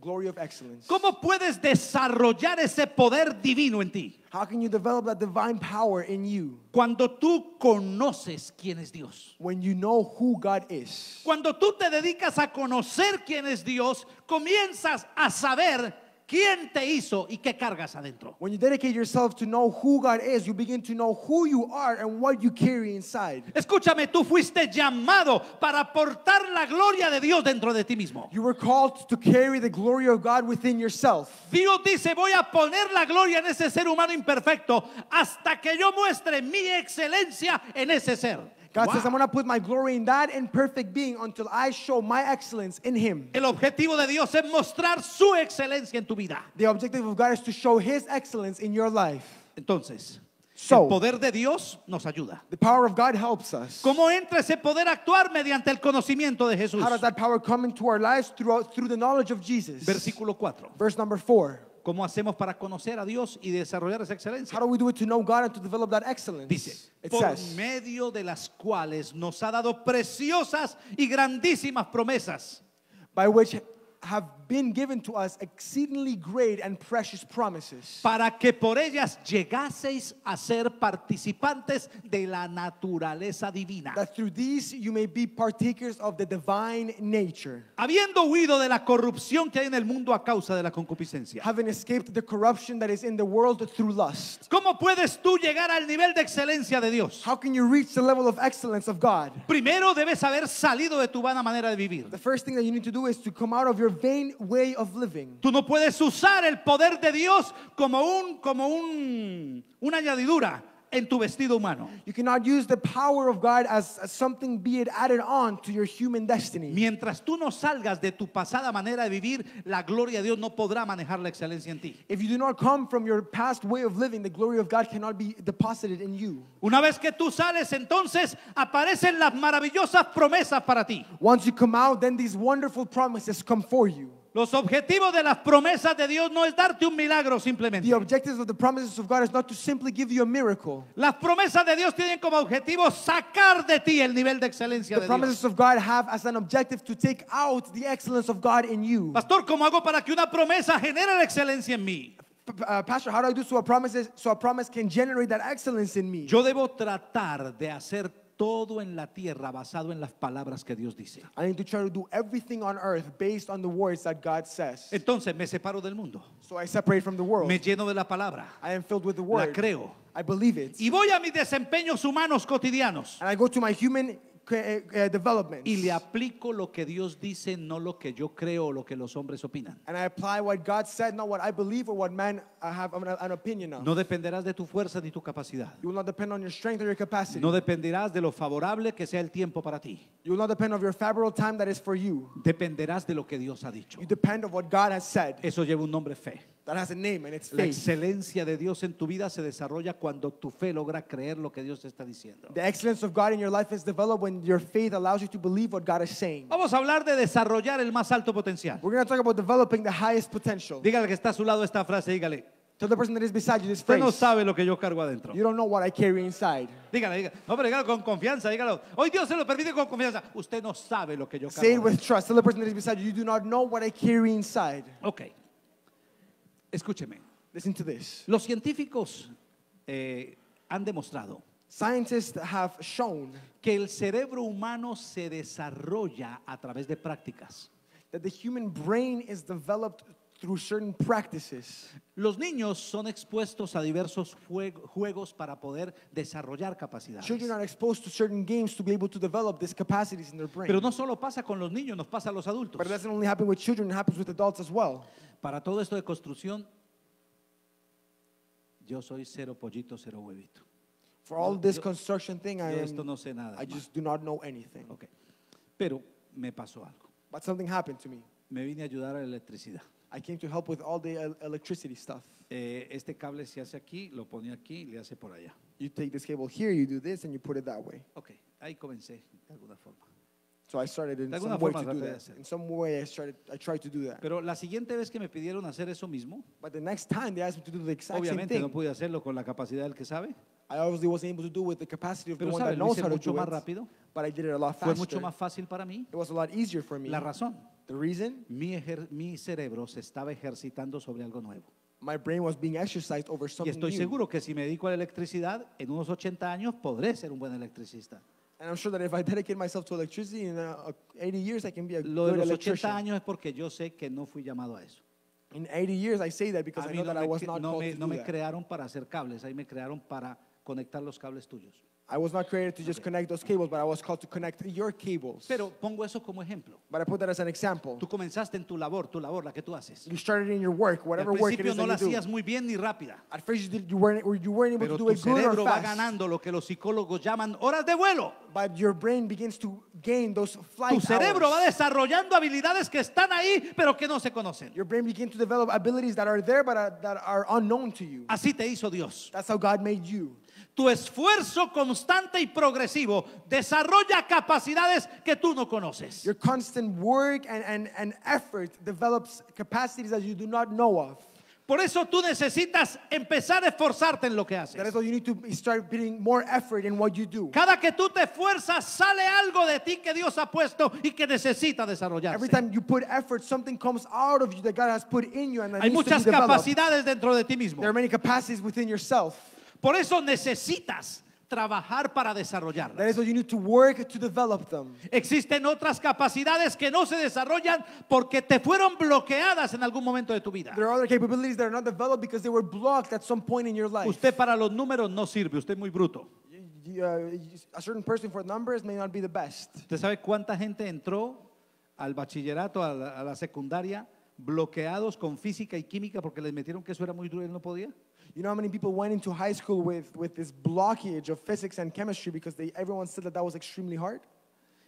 glory of excellence. ¿Cómo puedes desarrollar ese poder divino en ti? How can you develop that divine power in you Cuando tú conoces quién es Dios. when you know who God is? Cuando tú te dedicas a conocer quién es Dios, comienzas a saber quién te hizo y qué cargas adentro. When you dedicate yourself to know who God is, you begin to know who you are and what you carry inside. Escúchame, tú fuiste llamado para aportar la gloria de Dios dentro de ti mismo. You were called to carry the glory of God within yourself. Dios dice, voy a poner la gloria en ese ser humano imperfecto hasta que yo muestre mi excelencia en ese ser. God Wow. says, I'm going to put my glory in that imperfect being until I show my excellence in him. El objetivo de Dios es mostrar su excelencia en tu vida. The objective of God is to show his excellence in your life. Entonces, So- el poder de Dios nos ayuda. The power of God helps us. ¿Cómo entra ese poder a actuar mediante el conocimiento de Jesús? How does that power come into our lives? Through, through the knowledge of Jesus. Versículo 4. Verse number 4. ¿Cómo hacemos para conocer a Dios y desarrollar esa excelencia? How do we do it to know God and to develop that excellence? Dice, it por says, medio de las cuales nos ha dado preciosas y grandísimas promesas. by which have been given to us exceedingly great and precious promises, para que por ellas llegaseis a ser participantes de la naturaleza divina. that through these you may be partakers of the divine nature, Habiendo huido de la corrupción que hay en el mundo a causa de la concupiscencia. having escaped the corruption that is in the world through lust. ¿Cómo puedes tú llegar al nivel de excelencia de Dios? How can you reach the level of excellence of God? Primero debes haber salido de tu vana manera de vivir. The first thing that you need to do is to come out of your vain way of living. Tú no puedes usar el poder de Dios como un como un una añadidura en tu vestido humano. You cannot use the power of God as, as something be it added on to your human destiny. Mientras tú no salgas de tu pasada manera de vivir, la gloria de Dios no podrá manejar la excelencia en ti. If you do not come from your past way of living, the glory of God cannot be deposited in you. Una vez que tú sales, entonces aparecen las maravillosas promesas para ti. Once you come out, then these wonderful promises come for you. Los objetivos de las promesas de Dios no es darte un milagro simplemente. The objectives of the promises of God is not to simply give you a miracle. Las promesas de Dios tienen como objetivo sacar de ti el nivel de excelencia The de Dios. promises of God have as an objective to take out the excellence of God in you. Pastor, ¿cómo hago para que una promesa genere la excelencia en mí? Uh, Pastor, how do I do so a promise is, so a promise can generate that excellence in me? Yo debo tratar de hacer todo en la tierra basado en las palabras que Dios dice. I need to try to do everything on earth based on the words that God says. Entonces me separo del mundo, So I separate from the world. me lleno de la palabra, I am filled with the la word. creo I believe it. y voy a mis desempeños humanos cotidianos And I go to my human uh, uh, development. y le aplico lo que Dios dice, no lo que yo creo o lo que los hombres opinan. And I apply what God said, not what I believe or what man I have an, an opinion of. No dependerás de tu fuerza ni tu capacidad. You will not depend on your strength or your capacity. No dependerás de lo favorable que sea el tiempo para ti. You will not depend on your favorable time that is for you. Dependerás de lo que Dios ha dicho. You depend on what God has said. Eso lleva un nombre fe. That has a name and it's La faith. excelencia de Dios en tu vida se desarrolla cuando tu fe logra creer lo que Dios te está diciendo. The excellence of God in your life is developed when your faith allows you to believe what God is saying. Vamos a hablar de desarrollar el más alto potencial. We're going to talk about developing the highest potential. Dígale que está a su lado esta frase, dígale. Tell the person that is beside you this Usted no phrase. sabe lo que yo cargo adentro. You don't know what I carry inside. Dígale, dígale. No, pero dígalo con confianza, dígalo. Hoy Dios se lo permite con confianza. Usted no sabe lo que yo Say it cargo. with trust. Tell the person that is beside you, you do not know what I carry inside. Ok. Escúcheme. Listen to this. Los científicos eh, han demostrado Scientists have shown que el cerebro humano se desarrolla a través de prácticas. that the human brain is developed through certain practices. Los niños son expuestos a diversos jue- juegos para poder desarrollar capacidades. Children are exposed to certain games to be able to develop these capacities in their brain. Pero no solo pasa con los niños, nos pasa a los adultos. But it doesn't only happen with children, it happens with adults as well. Para todo esto de construcción, yo soy cero pollito, cero huevito. For all this yo- construction thing, I, am, no sé nada. I just do not know anything. Ok. Pero me pasó algo. But something happened to me. Me vine a ayudar a la electricidad. I came to help with all the el- electricity stuff. Eh, este cable se hace aquí, lo pone aquí, le hace por allá. You take this cable here, you do this, and you put it that way. Ok, ahí comencé de alguna forma. So I started in De some way forma to do traté de that. In some way, I started. I tried to do that. Pero la siguiente vez que me pidieron hacer eso mismo, But the next time they asked me to do the exact same obviamente no thing, pude hacerlo con la capacidad del que sabe, I obviously wasn't able to do it with the capacity of the pero one sabe, that lo knows hice how to mucho do más it. rápido, But I did it a lot fue mucho faster. más fácil para mí. It was a lot easier for me. La razón, The reason mi, ejer- mi cerebro se estaba ejercitando sobre algo nuevo. my brain was being exercised over Y something estoy new. seguro que si me dedico a la electricidad, en unos 80 años podré ser un buen electricista. And I'm sure that if I dedicate myself to electricity in uh, 80 years, I can be a Lo de good los 80 electrician. años es porque yo sé que no fui llamado a eso. In 80 years, I say that because A I mí know no that I was not no called me- to no do me that. crearon para hacer cables, ahí me crearon para conectar los cables tuyos. I was not created to just connect those cables, but I was called to connect your cables. Pero pongo eso como ejemplo. But I put that as an example. Tú comenzaste en tu labor, tu labor, la que tú haces. You started in your work, Al whatever work it principio is no la that you do. hacías muy bien ni rápida, At first, you, did, you, weren't, or you weren't able pero to tu do it good or cerebro va fast. ganando lo que los psicólogos llaman horas de vuelo. But your brain begins to gain those flight Tu cerebro va hours. desarrollando habilidades que están ahí, pero que no se conocen. Your brain begins to develop abilities that are there, but are, that are unknown to you. Así te hizo Dios. That's how God made you. Tu esfuerzo constante y progresivo desarrolla capacidades que tú no conoces. Your constant work and, and, and effort develops capacities that you do not know of. Por eso tú necesitas empezar a esforzarte en lo que That is haces. why you need to start putting more effort in what you do. Cada que tú te esfuerzas, sale algo de ti que Dios ha puesto y que necesita Every desarrollarse. time you put effort, something comes out of you that God has put in you and that Hay needs to be capacidades dentro de ti mismo. There are many capacities within yourself. Por eso necesitas trabajar para That desarrollarlas. is why you need to work to develop them. Existen otras capacidades que no se desarrollan porque te fueron bloqueadas en algún momento de tu vida. There are other capabilities that are not developed because they were blocked at some point in your life. Usted para los números no sirve, usted es muy bruto. You- uh, a certain person for numbers may not be the best. ¿Usted sabe cuánta gente entró al bachillerato, a la, a la secundaria, bloqueados con física y química porque les metieron que eso era muy duro y él no podía? You know how many people went into high school with, with this blockage of physics and chemistry because they, everyone said that that was extremely hard?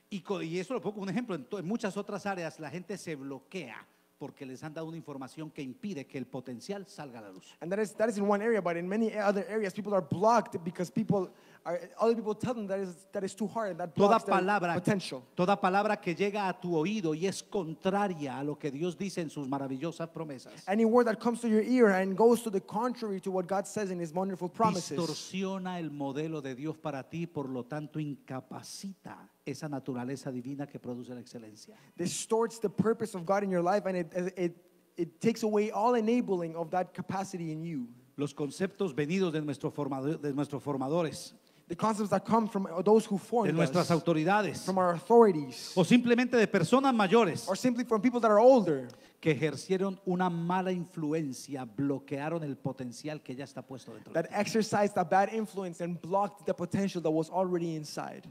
Y, y eso lo pongo como un ejemplo. En, en muchas otras áreas la gente se bloquea porque les han dado una información que impide que el potencial salga a la luz. And that is, that is in one area, but in many other areas, people are blocked because people other people tell them that is, that is too hard and that Toda blocks their palabra, potential. toda palabra que llega a tu oído y es contraria a lo que Dios dice en sus maravillosas promesas, Any word that comes to your ear and goes to the contrary to what God says in His wonderful promises distorsiona el modelo de Dios para ti, por lo tanto incapacita esa naturaleza divina que produce la excelencia. distorts the purpose of God in your life and it, it, it takes away all enabling of that capacity in you. Los conceptos venidos de, nuestro formado- de nuestros formadores, The concepts that come from those who de formed nuestras us, autoridades, from our authorities, o simplemente de personas mayores or simply from people that are older que ejercieron una mala influencia, bloquearon el potencial que ya está puesto dentro. de that ti. exercised a bad influence and blocked the potential that was already inside.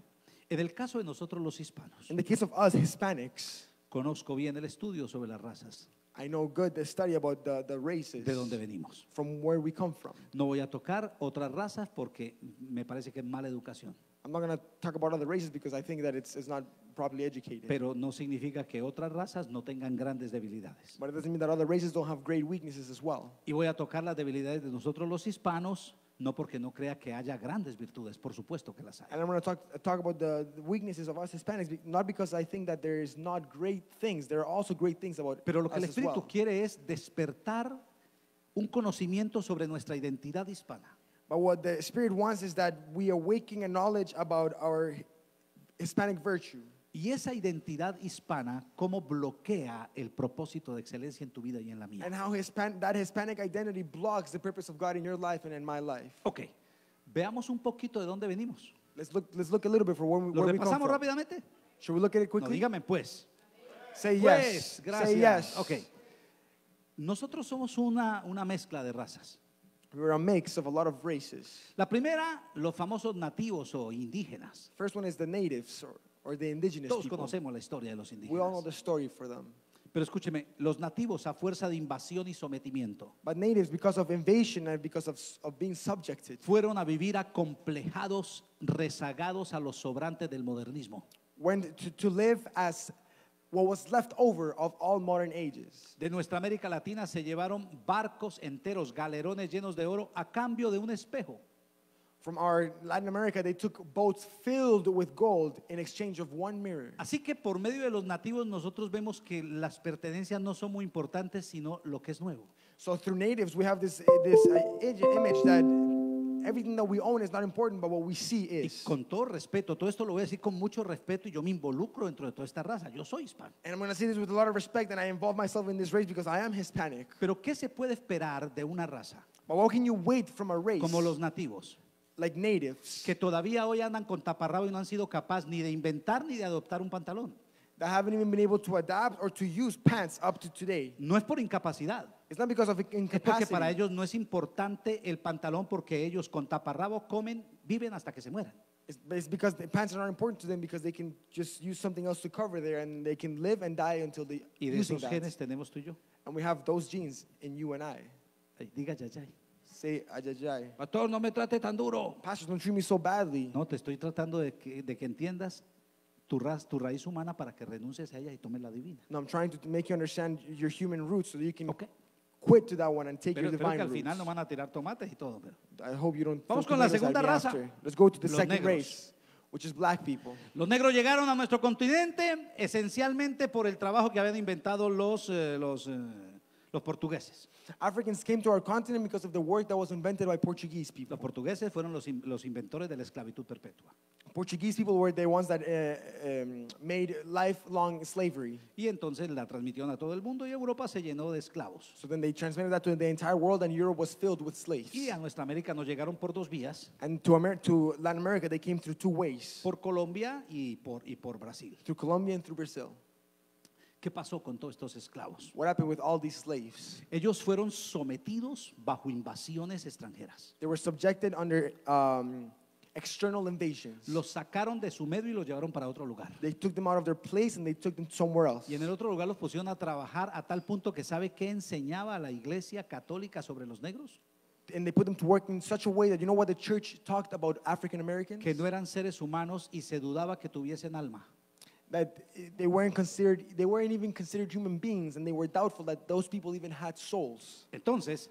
En el caso de nosotros los hispanos, In the case of us Hispanics, conozco bien el estudio sobre las razas, I know good the study about the, the races de dónde venimos. from where we come from. No voy a tocar otras razas porque me parece que es mala educación, I'm not going to talk about other races because I think that it's, it's not properly educated. pero no significa que otras razas no tengan grandes debilidades. But it doesn't mean that other races don't have great weaknesses as well. Y voy a tocar las debilidades de nosotros los hispanos, no porque no crea que haya grandes virtudes, por supuesto que las hay. And I'm going to talk, talk about the, weaknesses of us Hispanics, not because I think that there is not great things. There are also great things about Pero lo que el us as Espíritu well. quiere es despertar un conocimiento sobre nuestra identidad hispana. But what the Spirit wants is that we awaken a knowledge about our Hispanic virtue. Y esa identidad hispana, cómo bloquea el propósito de excelencia en tu vida y en la mía. And how Hispan- that Hispanic identity blocks the purpose of God in your life and in my life. Ok, veamos un poquito de dónde venimos. Let's look, let's look a little bit for where we, ¿Lo where we come repasamos from. rápidamente? Should we look at it No, quickly? dígame pues. Say Pues, yes. gracias. Say yes. Ok. Nosotros somos una, una mezcla de razas. We're a mix of a lot of races. La primera, los famosos nativos o indígenas. First one is the natives or, or the indigenous Todos people. conocemos la historia de los We all know indígenas. the story for them. Pero escúcheme, los nativos a fuerza de invasión y sometimiento But natives, because of invasion and because of, of being subjected, fueron a vivir acomplejados, rezagados a los sobrantes del modernismo. went to, to live as what was left over of all modern ages. De nuestra América Latina se llevaron barcos enteros, galerones llenos de oro a cambio de un espejo. From our Latin America, they took boats filled with gold in exchange of one mirror. Así que por medio de los nativos nosotros vemos que las pertenencias no son muy importantes, sino lo que es nuevo. So through natives, we have this, this uh, ig- image that everything that we own is not important, but what we see Y is. con todo respeto, todo esto lo voy a decir con mucho respeto y yo me involucro dentro de toda esta raza. Yo soy hispano. And I'm going to say this with a lot of respect, and I involve myself in this race because I am Hispanic. Pero ¿qué se puede esperar de una raza But what can you wait from a race como los nativos? Like natives Que todavía hoy andan con taparrabo y no han sido capaces ni de inventar ni de adoptar un pantalón. that haven't even been able to adapt or to use pants up to today? No es por incapacidad. It's not because of Es porque incapacity. para ellos no es importante el pantalón porque ellos con taparrabo comen, viven hasta que se mueran. It's, it's because the pants are not important to them because they can just use something else to cover there and they can live and die until they Y de using esos that. genes tenemos tú y yo. And we have those genes in you and I. Ay, Diga yayay. Say ajajai. Pastor, no me trate tan duro. Pastors, don't treat me so badly. No, te estoy tratando de que, de que entiendas tu, raz- tu raíz humana para que renuncies a ella y tomes la divina. No, I'm trying to make you understand your human roots so that you can Ok. quit to that one and take Pero your espero que divine al final roots. no van a tirar tomates y todo. Pero. I hope you don't. Vamos con la segunda raza. after. Let's go to the Los second negros. race, which is black people. Los negros llegaron a nuestro continente esencialmente por el trabajo que habían inventado los, eh, los, eh, Los portugueses. Africans came to our continent because of the work that was invented by Portuguese people. Los portugueses fueron los, in- los inventores de la esclavitud perpetua. Portuguese people were the ones that uh, um, made lifelong slavery. Y entonces la transmitieron a todo el mundo y Europa se llenó de esclavos. So then they transmitted that to the entire world, and Europe was filled with slaves. Y a nuestra América nos llegaron por dos vías, And to, Amer- to Latin America, they came through two ways por Colombia y por, y por Brasil. through Colombia and through Brazil. ¿Qué pasó con todos estos esclavos? What happened with all these slaves? Ellos fueron sometidos bajo invasiones extranjeras. They were subjected under um, external invasions. Los sacaron de su medio y los llevaron para otro lugar. They took them out of their place and they took them somewhere else. Y en el otro lugar los pusieron a trabajar a tal punto que sabe qué enseñaba la iglesia católica sobre los negros. And they put them to work in such a way that you know what the church talked about African Americans? Que no eran seres humanos y se dudaba que tuviesen alma. That they weren't considered, they weren't even considered human beings, and they were doubtful that those people even had souls. Entonces,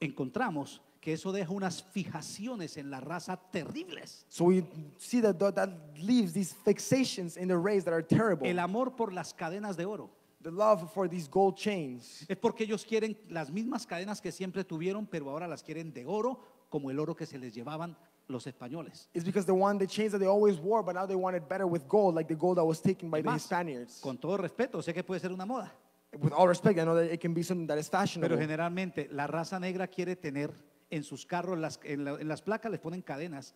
encontramos que eso deja unas fijaciones en la raza terribles. So we see that th- that leaves these fixations in the race that are terrible. El amor por las cadenas de oro. The love for these gold chains. Es porque ellos quieren las mismas cadenas que siempre tuvieron, pero ahora las quieren de oro, como el oro que se les llevaban los españoles. It's because they want the chains that they always wore, but now they want it better with gold, like the gold that was taken by the más, Spaniards. con todo respeto, sé que puede ser una moda, With all respect, I know that it can be something that is pero fashionable. generalmente la raza negra quiere tener en sus carros, las- en, la- en las placas les ponen cadenas,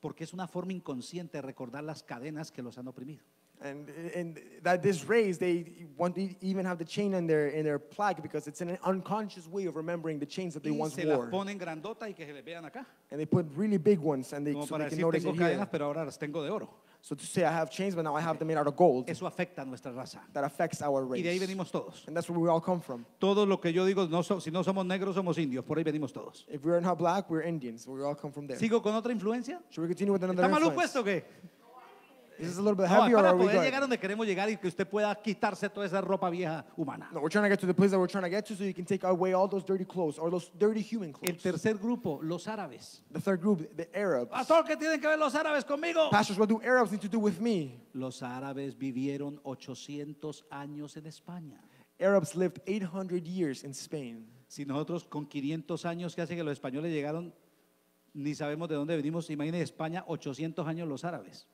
porque es una forma inconsciente de recordar las cadenas que los han oprimido. And, and that this race, they want to even have the chain in their, in their plaque because it's an unconscious way of remembering the chains that they Y once se las wore. ponen y que se les vean acá, And they put really big ones and they, como so para they can decir notice tengo it here. pero ahora las tengo de oro. So to say I have chains, but now I have them made out of gold, Eso afecta a nuestra raza. that affects our Y de ahí race. venimos todos. And that's where we all come from. Todo lo que yo digo, no so- si no somos negros, somos indios. Por ahí venimos todos. If we're not black, we're Indians. We all come from there. ¿Sigo con otra influencia? Should we continue with another ¿Está mal influence? puesto o qué? Is this a little bit No, es or para are we poder good? llegar donde queremos llegar y que usted pueda quitarse toda esa ropa vieja humana. No, we're trying to get to the place that we're trying to get to so you can take away all those dirty clothes or those dirty human El clothes. tercer grupo, los árabes. The third group, the Arabs. Pastor, ¿qué tienen que ver los árabes conmigo? Pastors, what do Arabs need to do with me? Los árabes vivieron 800 años en España. Arabs lived 800 years in Spain. Si nosotros con 500 años que hace que los españoles llegaron, ni sabemos de dónde venimos, imagínense España, 800 años los árabes.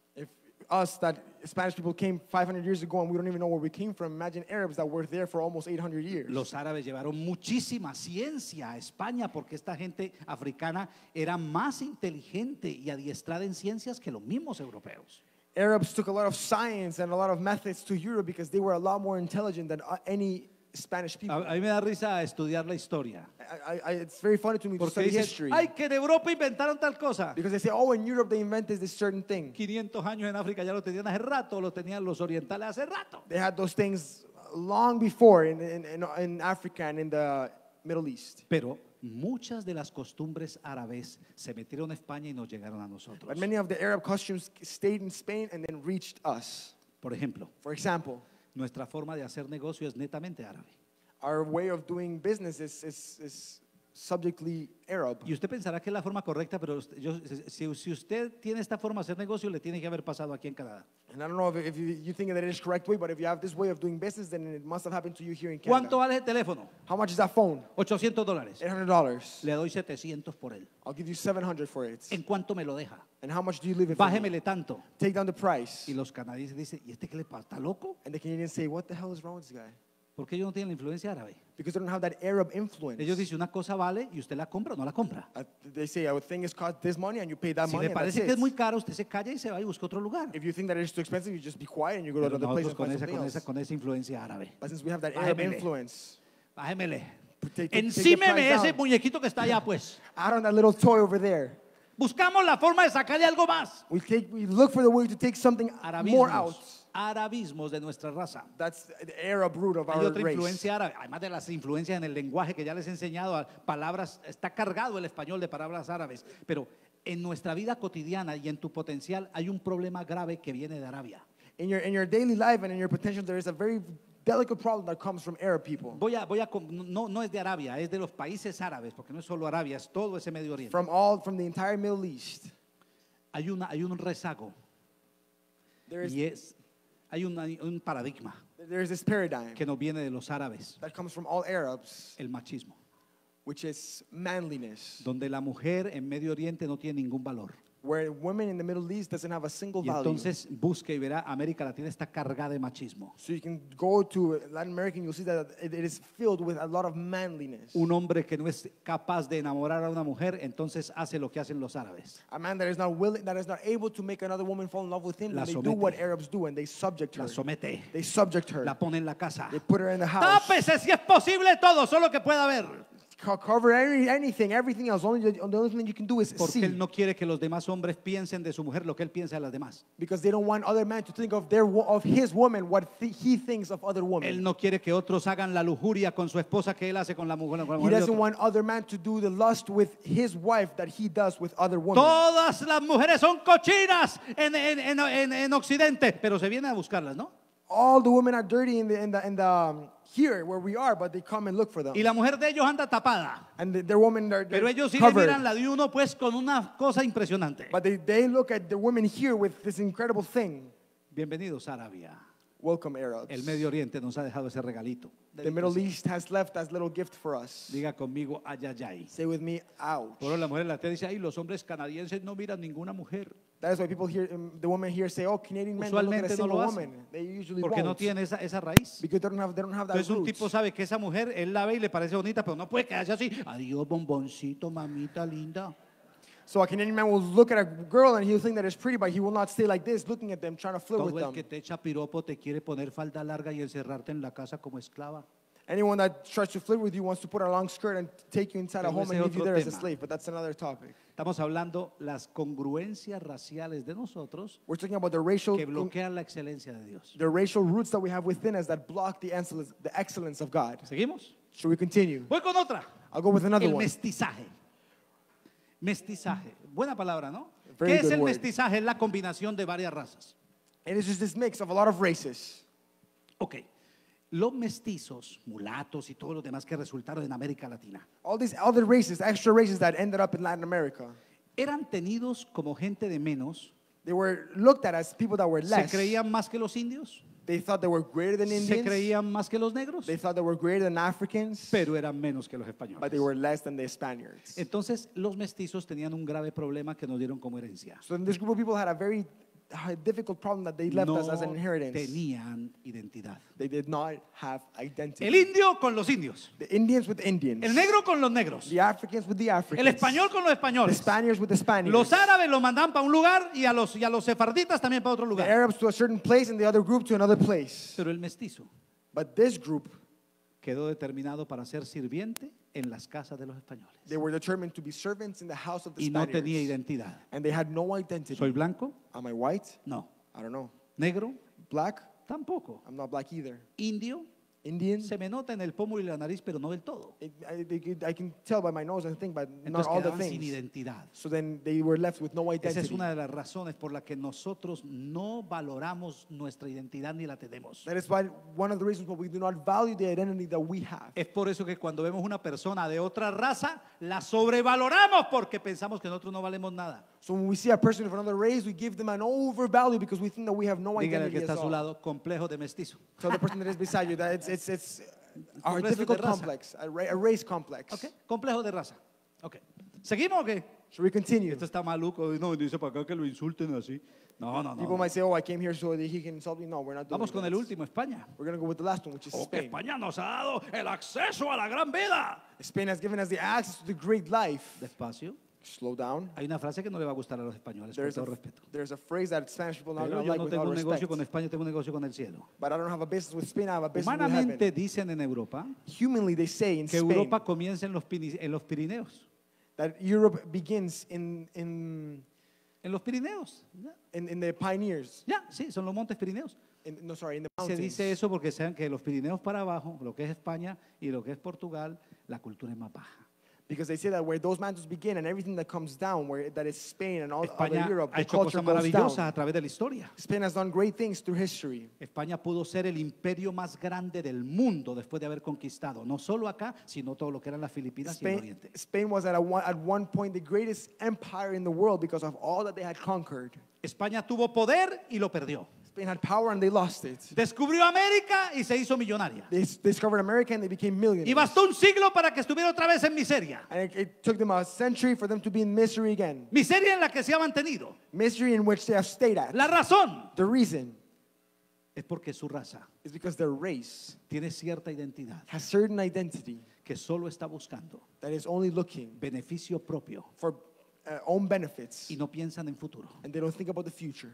Us, that Spanish people came 500 years ago and we don't even know where we came from, imagine Arabs that were there for almost 800 years. Los árabes llevaron muchísima ciencia a España porque esta gente africana era más inteligente y adiestrada en ciencias que los mismos europeos. Arabs took a lot of science and a lot of methods to Europe because they were a lot more intelligent than uh, any Spanish A, people. a mí me da risa estudiar la historia. I, I, it's very funny to me to Porque study dicen, history ay, que en Europa inventaron tal cosa. because they say, oh, in Europe they invented this certain thing. 500 años en África ya lo tenían hace rato, lo tenían los orientales hace rato. They had those things long before in, in, in, in Africa and in the Middle East. Pero muchas de las costumbres árabes se metieron a España y nos llegaron a nosotros. But many of the Arab costumes stayed in Spain and then reached us. Por ejemplo, For example, nuestra forma de hacer negocio es netamente árabe. our way of doing business is, is, is subjectly Arab. Y usted pensará que es la forma correcta, pero usted- yo- si, si usted tiene esta forma de hacer negocio, le tiene que haber pasado aquí en Canadá. And I don't know if, if you, you think that it is correct way, but if you have this way of doing business, then it must have happened to you here in ¿Cuánto Canada. vale el teléfono? How much is that phone? 800 dólares. $800. Le doy 700 por él. I'll give you 700 for it. ¿En cuánto me lo deja? And how much do you leave it for? me? Bájemele tanto. Take down the price. Y los canadienses dicen, ¿y este qué le pasa? ¿Está loco? And the Canadians say, what the hell is wrong with this guy? Porque ellos no tienen la influencia árabe. Because they don't have that Arab influence. Ellos dicen, una cosa vale y usted la compra o no la compra. Uh, they say, a thing is cost this money and you pay that Si money le and that's parece que es muy caro, usted se calla y se va y busca otro lugar. If you think that it is too expensive, you just be quiet and you go to Pero another place and con esa, con, esa, con esa influencia árabe. But since we have that Arab Bájemele. influence, Bájemele. Encímeme ese down. muñequito que está allá, pues. Add on that little toy over there. Buscamos la forma de sacarle algo más. We, take, we look for the way to take something more out. Arabismos. Arabismos de nuestra raza. That's the Arab root of Hay our otra race. influencia árabe, además de las influencias en el lenguaje que ya les he enseñado, palabras, está cargado el español de palabras árabes, pero en nuestra vida cotidiana y en tu potencial hay un problema grave que viene de Arabia. In your, in your daily life and in your potential, there is a very delicate problem that comes from Arab people. Voy a, voy a, no, no es de Arabia, es de los países árabes, porque no es solo Arabia, es todo ese Medio Oriente. From all, from the entire Middle East. Hay, una, hay un rezago There is, y es, hay un, hay un paradigma. There's this paradigm que nos viene de los árabes, that comes from all Arabs, el machismo, which is manliness, donde la mujer en Medio Oriente no tiene ningún valor. Where women in the Middle East doesn't have a single Y value. entonces busque y verá, América Latina está cargada de machismo. So you can go to Latin America and you'll see that it, it is filled with a lot of manliness. Un hombre que no es capaz de enamorar a una mujer, entonces hace lo que hacen los árabes. A man that is not willing, that is not able to make another woman fall in love with him, La they do somete. what Arabs do and they subject her. La somete, They subject her. la pone en la casa. They put her in the house. Tápese si es posible todo, solo que pueda ver. Co- Cover any, anything, everything else. Only the, the only thing you can do is Porque see. él no quiere que los demás hombres piensen de su mujer lo que él piensa de las demás. Because they don't want other men to think of their of his woman what th- he thinks of other Él no quiere que otros hagan la lujuria con su esposa que él hace con la mujer. con la mujer de doesn't want other men to do the lust with his wife that he does with other women. Todas las mujeres son cochinas en, en- en- en- en Occidente, pero se vienen a buscarlas, ¿no? All the women are dirty in the in the in the um, here where we are, but they come and look for them. Y la mujer de ellos anda tapada. And the, their women are Pero ellos sí le covered. miran la de uno pues con una cosa impresionante. But they, they look at the women here with this incredible thing. Bienvenidos a Arabia. Welcome, Arabs. El Medio Oriente nos ha dejado ese regalito. The Middle East has left as little gift for us. Diga conmigo, ayayay. Say with me, ouch. Por la mujer latina dice, ay, los hombres canadienses no miran ninguna mujer. That is why people here, um, the women here say, oh, Canadian men don't look at a no single hacen. woman. They usually Porque no tienen esa, esa raíz. Because they don't have, they don't have that Entonces un tipo sabe que esa mujer, él la ve y le parece bonita, pero no puede quedarse así. Adiós, bomboncito, mamita linda. So a Canadian man will look at a girl and he'll think that it's pretty, but he will not stay like this, looking at them, trying to flirt with el them. que te echa piropo te quiere poner falda larga y encerrarte en la casa como esclava. Anyone that tries to flirt with you wants to put on a long skirt and take you inside a Pero home ese and es leave you otro there as a tema. slave, but that's another topic. Estamos hablando las congruencias raciales de nosotros We're talking about the racial, que bloquean la excelencia de Dios. the racial roots that we have within us that block the excellence, the excellence of God. ¿Seguimos? Should we continue? Voy con otra. I'll go with another El one. mestizaje. Mestizaje. Buena palabra, ¿no? Very ¿Qué es good el word. mestizaje? Es la combinación de varias razas. And it's just this mix of a lot of races. Ok. Los mestizos, mulatos y todos los demás que resultaron en América Latina All these other races, extra races that ended up in Latin America, eran tenidos como gente de menos. they were looked at as people that were Se less. creían más que los indios. They thought they were greater than Se Indians. creían más que los negros. They thought they were greater than Africans, Pero eran menos que los but they españoles. were less than the Spaniards. Entonces, los mestizos tenían un grave problema que nos dieron como herencia. So this group of people had a very uh, difficult problem that they left No us as an inheritance. tenían identidad. They did not have identity. El indio con los indios. the Indians with Indians. El negro con los negros. the Africans with the Africans. El español con los the españoles. Spaniards with the Spaniards. Los árabes los mandaban para un lugar y a los, y a los sefarditas también para otro the lugar. Arabs to a certain place and the other group to another place. Pero el mestizo But this group, quedó determinado para ser sirviente en las casas de los españoles. they were determined to be servants in the house of the Y no Spaniards. tenía identidad. and they had no identity. ¿Soy blanco? Am I white? No. I don't know. ¿Negro? Black? Tampoco. I'm not black either. ¿Indio? Indian? Se me nota en el pómulo y la nariz, pero no del todo. I, I- I can tell by my nose and think, but not Entonces all the quedaban sin things. identidad. So then they were left with no Esa es identity. una de las razones por la que nosotros no valoramos nuestra identidad ni la tenemos. That is why one of the reasons why we do not value the identity that we have. Es por eso que cuando vemos una persona de otra raza, la sobrevaloramos porque pensamos que nosotros no valemos nada. So when we see a person of another race, we give them an overvalue because we think that we have no Dígale identity que está at su all. lado, complejo de mestizo. So the person that is beside you, that it's it's it's our Complejo de difficult raza. complex, a, ra- a race complex. ¿Ok? Complejo de raza. Ok. ¿Seguimos o qué? Should we continue? Esto está maluco. No, dice para acá que lo insulten así. No, no, no. People no. might say, "Oh, I came here so that he can insult me." No, we're not doing Vamos con el último, España. We're gonna go with the last one, which is Oh, que Spain. España nos ha dado el acceso a la gran vida. Spain has given us the access to the great life. Despacio. Slow down. Hay una frase que no le va a gustar a los españoles, con There's todo a, respeto. there's a phrase that Spanish people Pero yo like no with tengo all un negocio respect. con España, tengo un negocio con el cielo. But I don't have a business with Spain. I have a business with Humanamente dicen en Europa Humanly, they say in que Spain Europa comienza en los, Pini- en los Pirineos. that Europe begins in in En los Pirineos. Ya, in, in the pioneers. ya, sí, son los montes Pirineos. In, no, sorry, in the Se mountains. dice eso porque saben que los Pirineos para abajo, lo que es España y lo que es Portugal, la cultura es más baja. Because they say that where those mountains begin and everything that comes down, where that is Spain and all España other Europe, ha the hecho culture cosas goes maravillosas down. a través de la historia. Spain has done great things through history. España pudo ser el imperio más grande del mundo después de haber conquistado, no solo acá, sino todo lo que eran las Filipinas y el Spain, Oriente. Spain was at, a one, at one point the greatest empire in the world because of all that they had conquered. España tuvo poder y lo perdió. Spain had power and they lost it. Descubrió América y se hizo millonaria. They discovered America and they became Y millionaires. bastó un siglo para que estuviera otra vez en miseria. And it, it took them a century for them to be in misery again. Miseria en la que se ha mantenido. Misery in which they have stayed at. La razón The reason es porque su raza is because their race tiene cierta identidad has certain identity que solo está buscando that is only looking beneficio propio for uh, own benefits y no piensan en futuro. and they don't think about the future.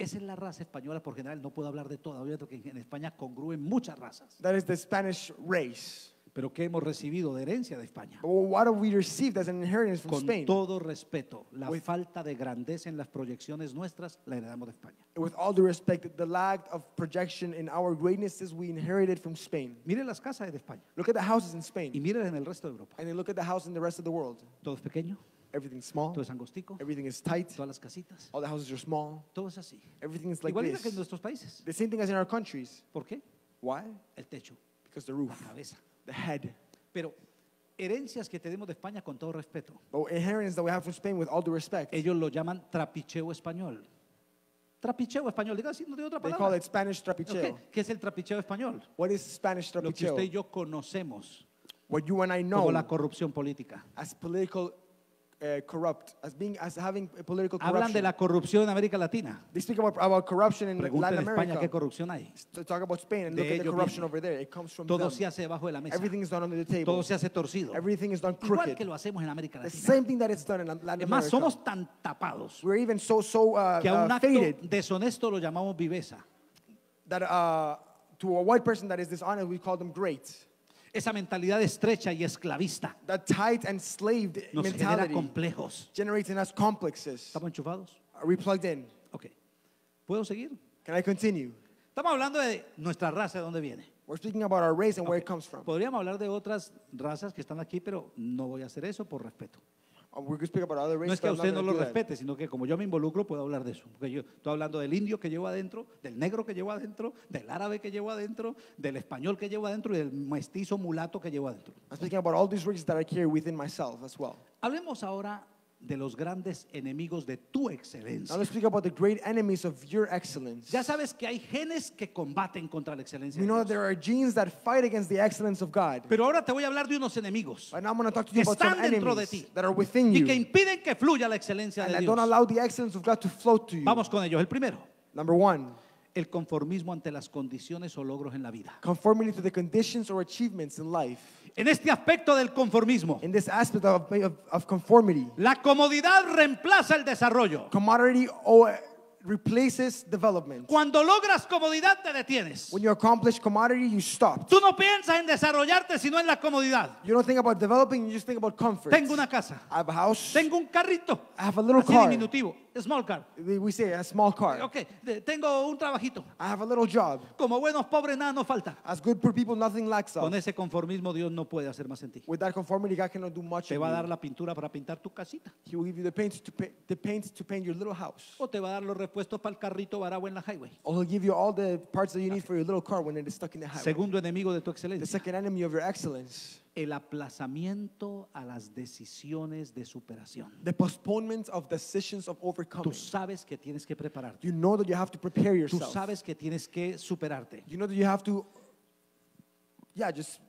Esa es la raza española por general. No puedo hablar de toda, obviamente que en España congrúen muchas razas. That is the Spanish race. Pero que hemos recibido de herencia de España. But what have we received as an inheritance from Con Spain? todo respeto, la With- falta de grandeza en las proyecciones nuestras la heredamos de España. With all due respect, the lack of projection in our greatnesses we inherited from Spain. Mire las casas de España Look at the houses in y Spain, mire en el resto de Europa. and then look at the house in the rest of the world. Todo es pequeño, Everything's small, todo es angostico, everything is tight, todas las casitas, all the houses are small, todo es así. everything is like Igualito que en this. nuestros países. The same thing as in our countries. ¿Por qué? Why? El techo, Because the la roof, cabeza. the head. Pero herencias que tenemos de España con todo respeto. But inheritance that we have from Spain, with all due respect, Ellos lo llaman trapicheo español. Trapicheo español, diga así, no digo otra they call palabra. it Spanish trapicheo. Ok, ¿Qué es el trapicheo español? What is Spanish Lo que usted y trapicheo? yo conocemos What you and I como know la corrupción política. as political uh, corrupt, as being as having a political Hablan de corruption. la corrupción en América Latina. They speak about, about corruption in Pregunten Latin en España America. qué corrupción hay. To talk about Spain and De look at the corruption viene. over there. It comes from Todo them. se hace debajo de la mesa. Everything is done under the table. Todo se hace torcido. Everything is done Igual crooked. que lo hacemos en América The Latina. same thing that it's done in Latin Es más, America. somos tan tapados We're even so so uh, que a un uh, acto faded deshonesto lo llamamos viveza. that uh, to a white person that is dishonest, we call them great. Esa mentalidad estrecha y esclavista That tight and slaved nos genera mentality complejos. generates in us complexes. ¿Estamos enchufados? Are we plugged in? Ok. ¿Puedo seguir? Can I continue? Estamos hablando de nuestra raza, de dónde viene. We're speaking about our race and where it comes from. Podríamos hablar de otras razas que están aquí, pero no voy a hacer eso por respeto. No races. es que a usted no lo respete, sino que como yo me involucro, puedo hablar de eso. Porque yo estoy hablando del indio que llevo adentro, del negro que llevo adentro, del árabe que llevo adentro, del español que llevo adentro y del mestizo mulato que llevo adentro. I'm speaking about all these races that I carry within myself as well. Hablemos ahora de los grandes enemigos de tu Now excelencia. let's speak about the great enemies of your excellence. Ya sabes que hay genes que combaten contra la excelencia. We de know that Dios. there are genes that fight against the excellence of God. Pero ahora te voy a hablar de unos enemigos But now I'm going to talk to que you about some están dentro de enemies ti that are within y que you impiden que fluya la excelencia and de that don't Dios. allow the excellence of God to flow to you. Vamos con ellos. El primero, Number one, el conformismo ante las condiciones o logros en la vida. conformity to the conditions or achievements in life. En este aspecto del conformismo, In this aspect of, of, of conformity, la comodidad reemplaza el desarrollo. commodity replaces development. Cuando logras comodidad te detienes. When you accomplish commodity, you stop. Tú no piensas en desarrollarte sino en la comodidad. You don't think about developing, you just think about comfort. Tengo una casa, I have a house. tengo un carrito, I have a little así car. diminutivo, small car. We say a small car. Ok, de- tengo un trabajito. I have a little job. Como buenos pobres nada nos falta. As good poor people, nothing lacks Con ese conformismo Dios no puede hacer más en ti. With that conformity, God cannot do much. Te va a dar la pintura para pintar tu casita. He will give you the paint to paint, the paint to paint your little house. O te va a dar los repuestos para el carrito varado en la highway. Or he'll give you all the parts that you need for your little car when it is stuck in the highway. Segundo enemigo de tu The excelencia. second enemy of your excellence, El aplazamiento a las decisiones de superación. the postponement of decisions of Tú overcoming. sabes que tienes que prepararte. You know that you have to prepare Tú yourself. sabes que tienes que superarte. You know that you have to, yeah, just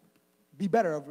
be better,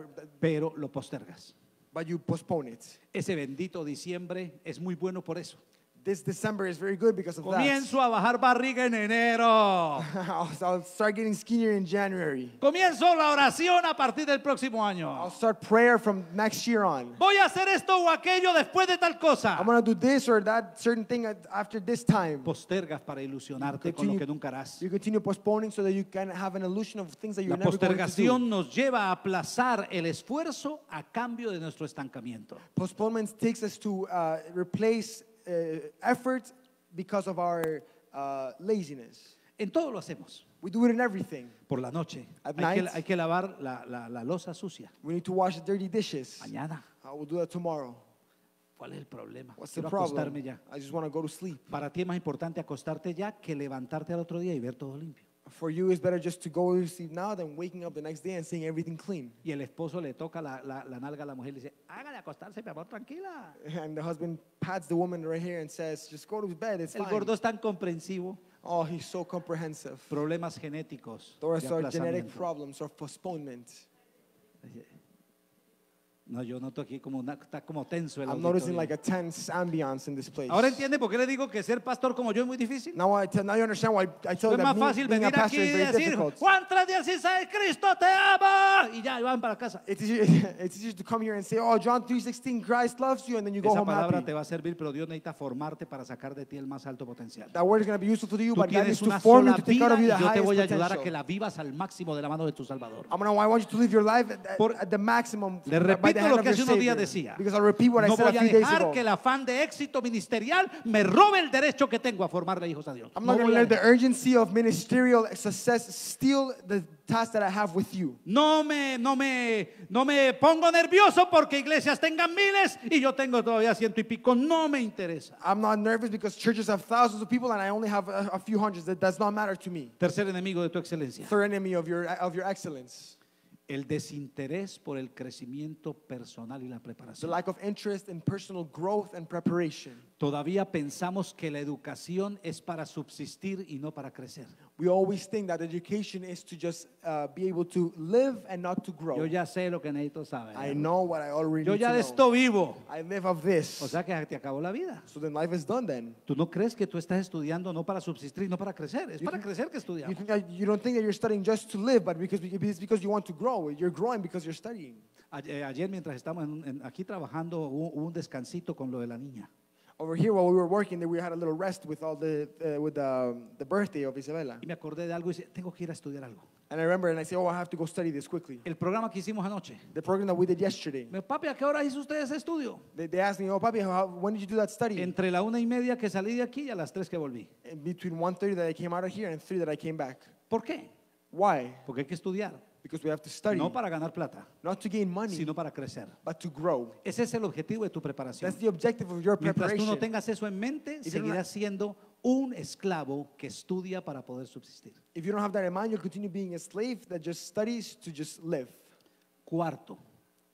Pero lo postergas. but you postpone it. Ese bendito diciembre es muy bueno por eso. This December is very good because of Comienzo a bajar barriga en enero. that. I'll, start getting skinnier in January. Comienzo la oración a partir del próximo año. I'll start prayer from next year on. Voy a hacer esto o aquello después de tal cosa. I'm gonna do this or that certain thing after this time. Postergas para ilusionarte con lo que nunca harás. You continue postponing so that you can have an illusion of things that you're La never going to do. postergación nos lleva a aplazar el esfuerzo a cambio de nuestro estancamiento. Postponement takes us to uh, replace uh, effort because of our uh, laziness. En todo lo hacemos. We do it in everything. Por la noche. At Hay que, night. hay que lavar la, la, la losa sucia. We need to wash the dirty dishes. Mañana. I will do that tomorrow. ¿Cuál es el problema? What's the Quiero problem? acostarme ya. I just want to go to sleep. Para ti es más importante acostarte ya que levantarte al otro día y ver todo limpio. For you, it's better just to go to sleep now than waking up the next day and seeing everything clean. Y el esposo le toca la, la, la nalga a la mujer y le dice, hágale acostarse, mi amor, tranquila. And the husband pats the woman right here and says, just go to bed, it's El fine. gordo es tan comprensivo. Oh, he's so comprehensive. problemas genéticos, Those de are genetic aplazamiento. problems or postponement. No, yo noto aquí como una, está como tenso el I'm noticing auditorio. like a tense ambiance in this place. Ahora entiende por qué le digo que ser pastor como yo es muy difícil. Now, I tell, now you understand why I tell es you más that me, fácil being a venir aquí pastor y is very decir, difficult. Juan 3.16, Cristo te ama. Y ya, y van para casa. It's easier, it's to come here and say, oh, John 3.16, Christ loves you, and then you go Esa home palabra happy. te va a servir, pero Dios necesita formarte para sacar de ti el más alto potencial. That word is going to be useful to you, Tú but God needs tienes to una form you sola to take out vida of you the yo te voy a ayudar a que potential. la vivas al máximo de la mano de tu Salvador. I'm gonna, I want you to live your life at, at- Por- at the maximum Le by the repito lo que hace unos días decía. Because I'll repeat what I No said voy a dejar que el afán de éxito ministerial me robe el derecho que tengo a formarle hijos a Dios. I'm No not going to let the urgency of ministerial success steal the task that I have with you. No me, no me, no me pongo nervioso porque iglesias tengan miles y yo tengo todavía ciento y pico. No me interesa. I'm not nervous because churches have thousands of people and I only have a, a few hundreds. That does not matter to me. Tercer enemigo de tu excelencia. Third enemy of your, of your excellence. El desinterés por el crecimiento personal y la The preparación. lack of interest in personal growth and preparation. Todavía pensamos que la educación es para subsistir y no para crecer. We always think that education is to just uh, be able to live and not to grow. Yo ya sé lo que necesito saber. I know what I already Yo need ya to de know. esto vivo. I live of this. O sea que te acabó la vida. so then life is done then. ¿Tú no crees que tú estás estudiando no para subsistir, no para crecer? Es You para think- crecer que You, estudiamos. think that you don't think that you're studying just to live, but because it's because you want to grow. You're growing because you're studying. Ayer, ayer mientras en- en- aquí trabajando, hubo un descansito con lo de la niña. Over here, while we were working, there we had a little rest with all the uh, with the, the birthday of Isabella. Y me acordé de algo y dije, tengo que ir a estudiar algo. And I remember, and I said, "Oh, I have to go study this quickly." El programa que hicimos anoche. The program that we did yesterday. Me dijo, papi, ¿a qué hora hizo usted ese estudio? They, they asked me, "Oh, papi, how, when did you do that study?" Entre la una y media que salí de aquí y a las tres que volví. In between 1:30 that I came out of here and 3 that I came back. ¿Por qué? Why? Porque hay que estudiar. Because we have to study, No para ganar plata, not to gain money, sino para crecer. but to grow. Ese es el objetivo de tu preparación. That's the objective of your Mientras tú no preparation. tengas eso en mente, If you don't seguirás siendo un esclavo que estudia para poder subsistir. If you don't have that in mind, you'll continue being a slave that just studies to just live. Cuarto,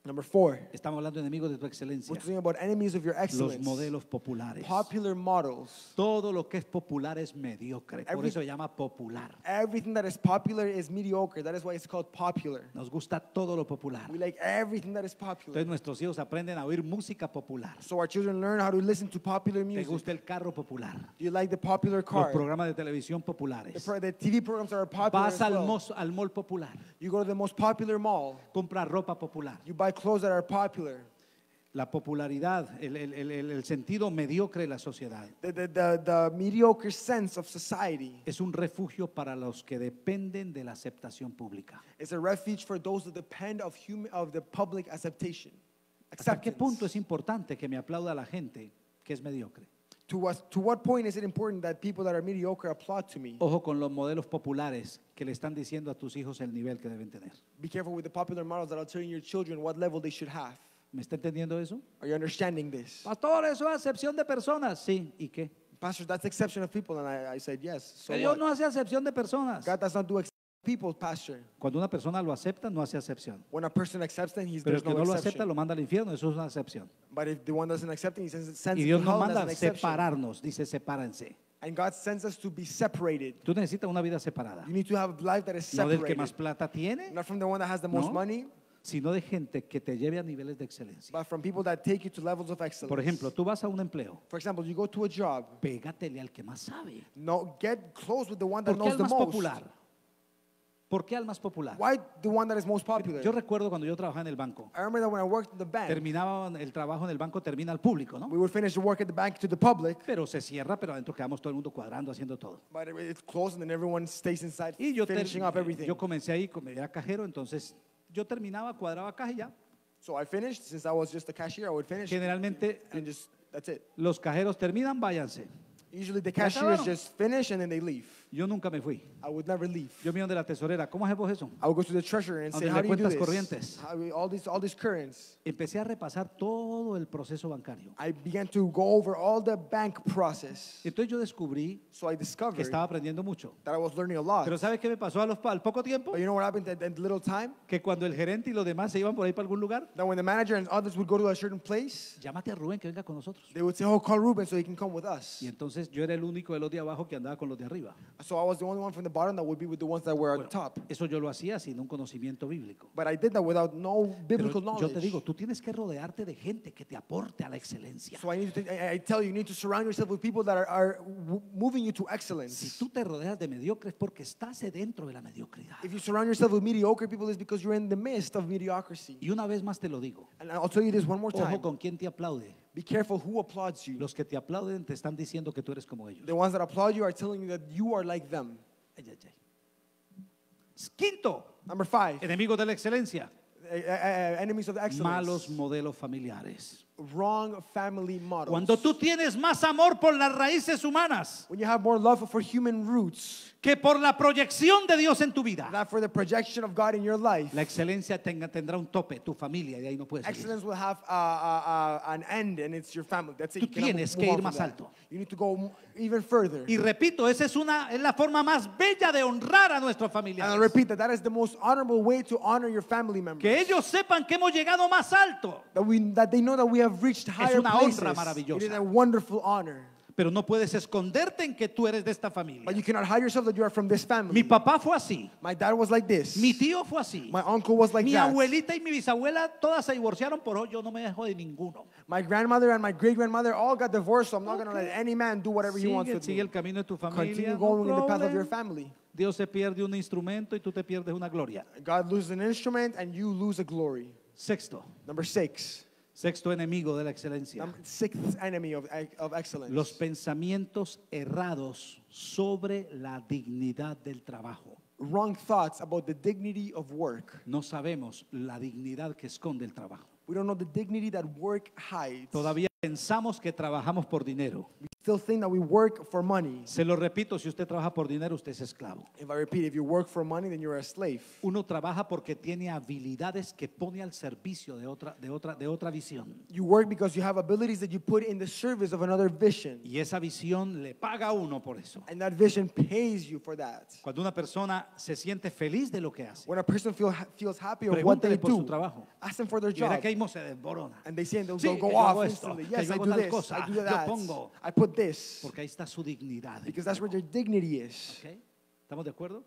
Number four, estamos hablando de enemigos de tu excelencia. we're talking about enemies of your Los excellence. modelos populares. Popular models. Todo lo que es popular es mediocre. Por Every- eso se llama popular. Everything that is popular is mediocre. That is why it's called popular. Nos gusta todo lo popular. We like everything that is popular. Entonces nuestros hijos aprenden a oír música popular. So our children learn how to listen to popular ¿Te music. gusta el carro popular? Do you like the popular Los car? programas de televisión The, populares. pro- the TV programs are popular Vas as al, well. mall popular. You go to the most popular mall. Compra ropa popular. You buy clothes that are popular. La popularidad, el, el- el- el- sentido mediocre de la sociedad. The, the, the, the mediocre sense of society Es un refugio para los que dependen de la aceptación pública. is a refuge for those that depend of, human, of the public acceptation. ¿Hasta qué punto es importante que me aplauda la gente que es mediocre? To what, to what point is it important that people that are mediocre applaud to me? Ojo con los modelos populares que le están diciendo a tus hijos el nivel que deben tener. Be careful with the popular models that are telling your children what level they should have. ¿Me está entendiendo eso? Are you understanding this? Pastor, eso es acepción de personas. Sí, ¿y qué? Pastor, that's exception of people. And I, I said, yes. So Dios what? no hace acepción de personas. God does not do people, Pastor. Cuando una persona lo acepta, no hace acepción. When a person accepts them, he's, Pero there's el que no no lo exception. acepta lo manda al infierno, eso es una excepción. But if the one doesn't accept him, he sends, sends Y him Dios to nos hell, manda a exception. separarnos, dice sepárense. And God sends us to be separated. Tú necesitas una vida separada. You need to have a life that is No del separated. que más plata tiene, Not from the one that has the most No. money, sino de gente que te lleve a niveles de excelencia. but from people that take you to levels of excellence. Por ejemplo, tú vas a un empleo, For example, you go to a job. pégatele al que más sabe. No, get close with the one that ¿Por qué knows al the más most. popular? ¿Por qué al más popular? Why the one that is most popular? Yo recuerdo cuando yo trabajaba en el banco, I remember that when I worked in the bank, terminaba el trabajo en el banco, termina al público, ¿no? we would finish the work at the bank to the public, Pero se cierra, pero adentro quedamos todo el mundo cuadrando, haciendo todo. but it- it's closed and then everyone stays inside Y yo, finishing up everything. yo comencé ahí, como era cajero, entonces yo terminaba, cuadraba caja y ya. So I finished. Since I was just a cashier, I would finish Generalmente and just that's it. los cajeros terminan, váyanse. Usually the cashiers just finish and then they leave. Yo nunca me fui. I would never leave. Yo me iba de la tesorera. ¿Cómo hacemos eso? I would go to the treasurer and say, Donde how le do you do cuentas this? corrientes. How we- all these all these currents. Empecé a repasar todo el proceso bancario. I began to go over all the bank process. Entonces yo descubrí So I que discovered estaba aprendiendo mucho. that I was learning a lot. Pero ¿sabe qué me pasó a los, al poco tiempo? But you know what happened at, little time? Que cuando el gerente y los demás se iban por ahí para algún lugar, That when the manager and others would go to a certain place, llámate a Rubén que venga con nosotros. they would say, oh, call Ruben so he can come with us. Y entonces yo era el único de los de abajo que andaba con los de arriba. So I was the only one from the bottom that would be with the ones that were at Bueno, the top. eso yo lo hacía sin un conocimiento bíblico. But I did that without no Pero biblical yo knowledge. te digo, tú tienes que rodearte de gente que te aporte a la excelencia. So I need to I, I tell you, you need to surround yourself with people that are, are w- moving you to Si excellence. tú te rodeas de mediocres porque estás dentro de la mediocridad. If you surround yourself with mediocre people, it's because you're in the midst of mediocrity. Y una vez más te lo digo, And I'll tell you this one more time. ojo con quién te aplaude. Be careful who applauds you. Los que te aplauden te están diciendo que tú eres como ellos. The ones that applaud you are telling you that you are like them. Ay, ay, ay. Quinto, Number five, enemigos de la excelencia, eh, eh, enemies of the excellence. malos modelos familiares. Wrong family models. Cuando tú tienes más amor por las raíces humanas when you have more love for human roots que por la proyección de Dios en tu vida, than for the projection of God in your life, la excelencia tenga- tendrá un tope, tu familia, y ahí no puedes seguir. excellence will have uh, uh, uh, an end, and it's your family. That's it. Tú You cannot tienes move que on ir from más that. alto. You need to go m- even further. Y repito, esa es, una, es la forma más bella de honrar a nuestros And I'll familiares. repeat that that is the most honorable way to honor your family members. Que ellos sepan que hemos llegado más alto. That, we, that they know that we have reached higher una places. honra. It is a wonderful honor. Pero no puedes esconderte en que tú eres de esta familia. But you cannot hide yourself that you are from this family. Mi papá fue así. My dad was like this. Mi tío fue así. My uncle was like Mi that. abuelita y mi bisabuela todas se divorciaron, yo no me dejo de ninguno. My grandmother and my great grandmother all got divorced, so I'm not going to let any man do whatever he wants Sigue, with sigue me. el camino de tu familia. Continue no going in the path of your problem. family. Dios se pierde un instrumento y tú te pierdes una gloria. God loses an instrument and you lose a glory. Sexto, Number six. Sexto enemigo de la excelencia. Number sixth enemy of, of excellence. Los pensamientos errados sobre la dignidad del trabajo. Wrong thoughts about the dignity of work. No sabemos la dignidad que esconde el trabajo. We don't know the dignity that work hides. Todavía pensamos que trabajamos por dinero. We still think that we work for money. Se lo repito, si usted trabaja por dinero, usted es esclavo. If I repeat, if you work for money, then you're a slave. Uno trabaja porque tiene habilidades que pone al servicio de otra, de otra, de otra visión. You work because you have abilities that you put in the service of another vision. Y esa visión le paga a uno por eso. And that vision pays you for that. Cuando una persona se siente feliz de lo que hace, When a person feel, feels happy of what they por su do, trabajo. ask them for their Y job. que ahí mismo se desborona. And they say, and they'll, Sí, que go yo off esto, instantly. que Yes, yo I do this, cosa, I do yo that. pongo. I put Porque ahí está su dignidad. Because that's where their dignity is. ¿Ok? ¿Estamos de acuerdo?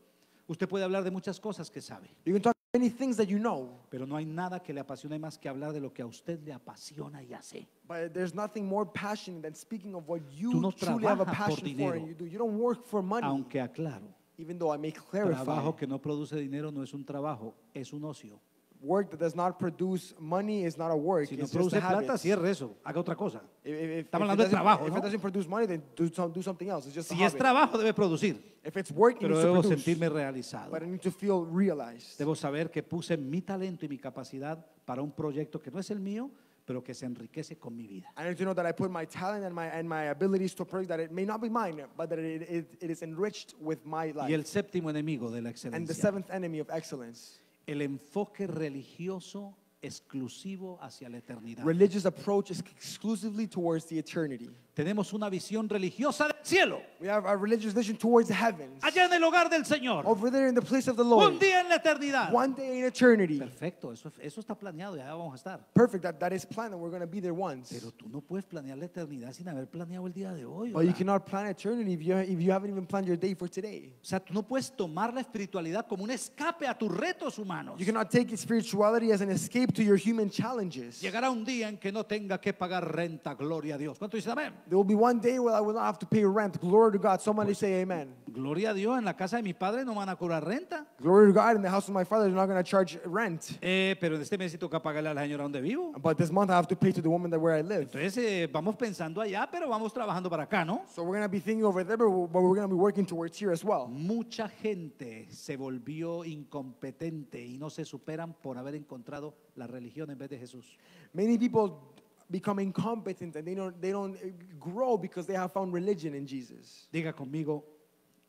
Usted puede hablar de muchas cosas que sabe, You can talk many things that you know, pero no hay nada que le apasione más que hablar de lo que a usted le apasiona y hace. but there's nothing more passionate than speaking of what you no truly have a passion for and you do. You don't work for money, Aunque aclaro, even though I may clarify. trabajo que no produce dinero no es un trabajo, es un ocio. Work that does not produce money is not a work. Si no it's produce a plata, cierre eso, haga otra cosa. If, if- if Estamos it hablando de doesn't- trabajo, if ¿no? it doesn't produce money, then do, some, do something else. It's just a Si es habit. trabajo, debe producir, If it's work, it pero to debo produce. sentirme realizado. But I need to feel realized. Debo saber que puse mi talento y mi capacidad para un proyecto que no es el mío, pero que se enriquece con mi vida. I need to know that I put my talent and my, and my abilities to a project that it may not be mine, but that it, it, it is enriched with my Y el life. séptimo enemigo de la And the excelencia, seventh enemy of excellence, el enfoque religioso exclusivo hacia la eternidad. religious approach is exclusively towards the eternity. Tenemos una visión religiosa del cielo, We have a religious vision towards the heavens, allá en el hogar del Señor, over there in the place of the un Lord, día en la eternidad. one day in eternity. Perfecto, eso, eso está planeado, ya vamos a estar. Perfect, that, that is planned, and we're going to be there once. Pero tú no puedes planear la eternidad sin haber planeado el día de hoy. But you cannot plan eternity if you, if you haven't even planned your day for today. O sea, tú no puedes tomar la espiritualidad como un escape a tus retos humanos. You cannot take spirituality as an escape to your human challenges. Llegará un día en que no tenga que pagar renta, gloria a Dios. ¿Cuánto dicen amén? There will be one day where I will not have to pay rent. Glory to God. Somebody say amen. Gloria a Dios, en la casa de mi padre no van a cobrar renta. Glory to God. In the house of my father, they're not going to charge rent. Eh, pero en este mes sí toca pagarle a la señora donde vivo. But this month I have to pay to the woman that where I live. Entonces eh, vamos pensando allá, pero vamos trabajando para acá, ¿no? So we're going to be thinking over there, but we're, but we're going to be working towards here as well. Mucha gente se volvió incompetente y no se superan por haber encontrado la religión en vez de Jesús. Many people become incompetent and they don't, they don't grow because they have found religion in Jesus. Diga conmigo,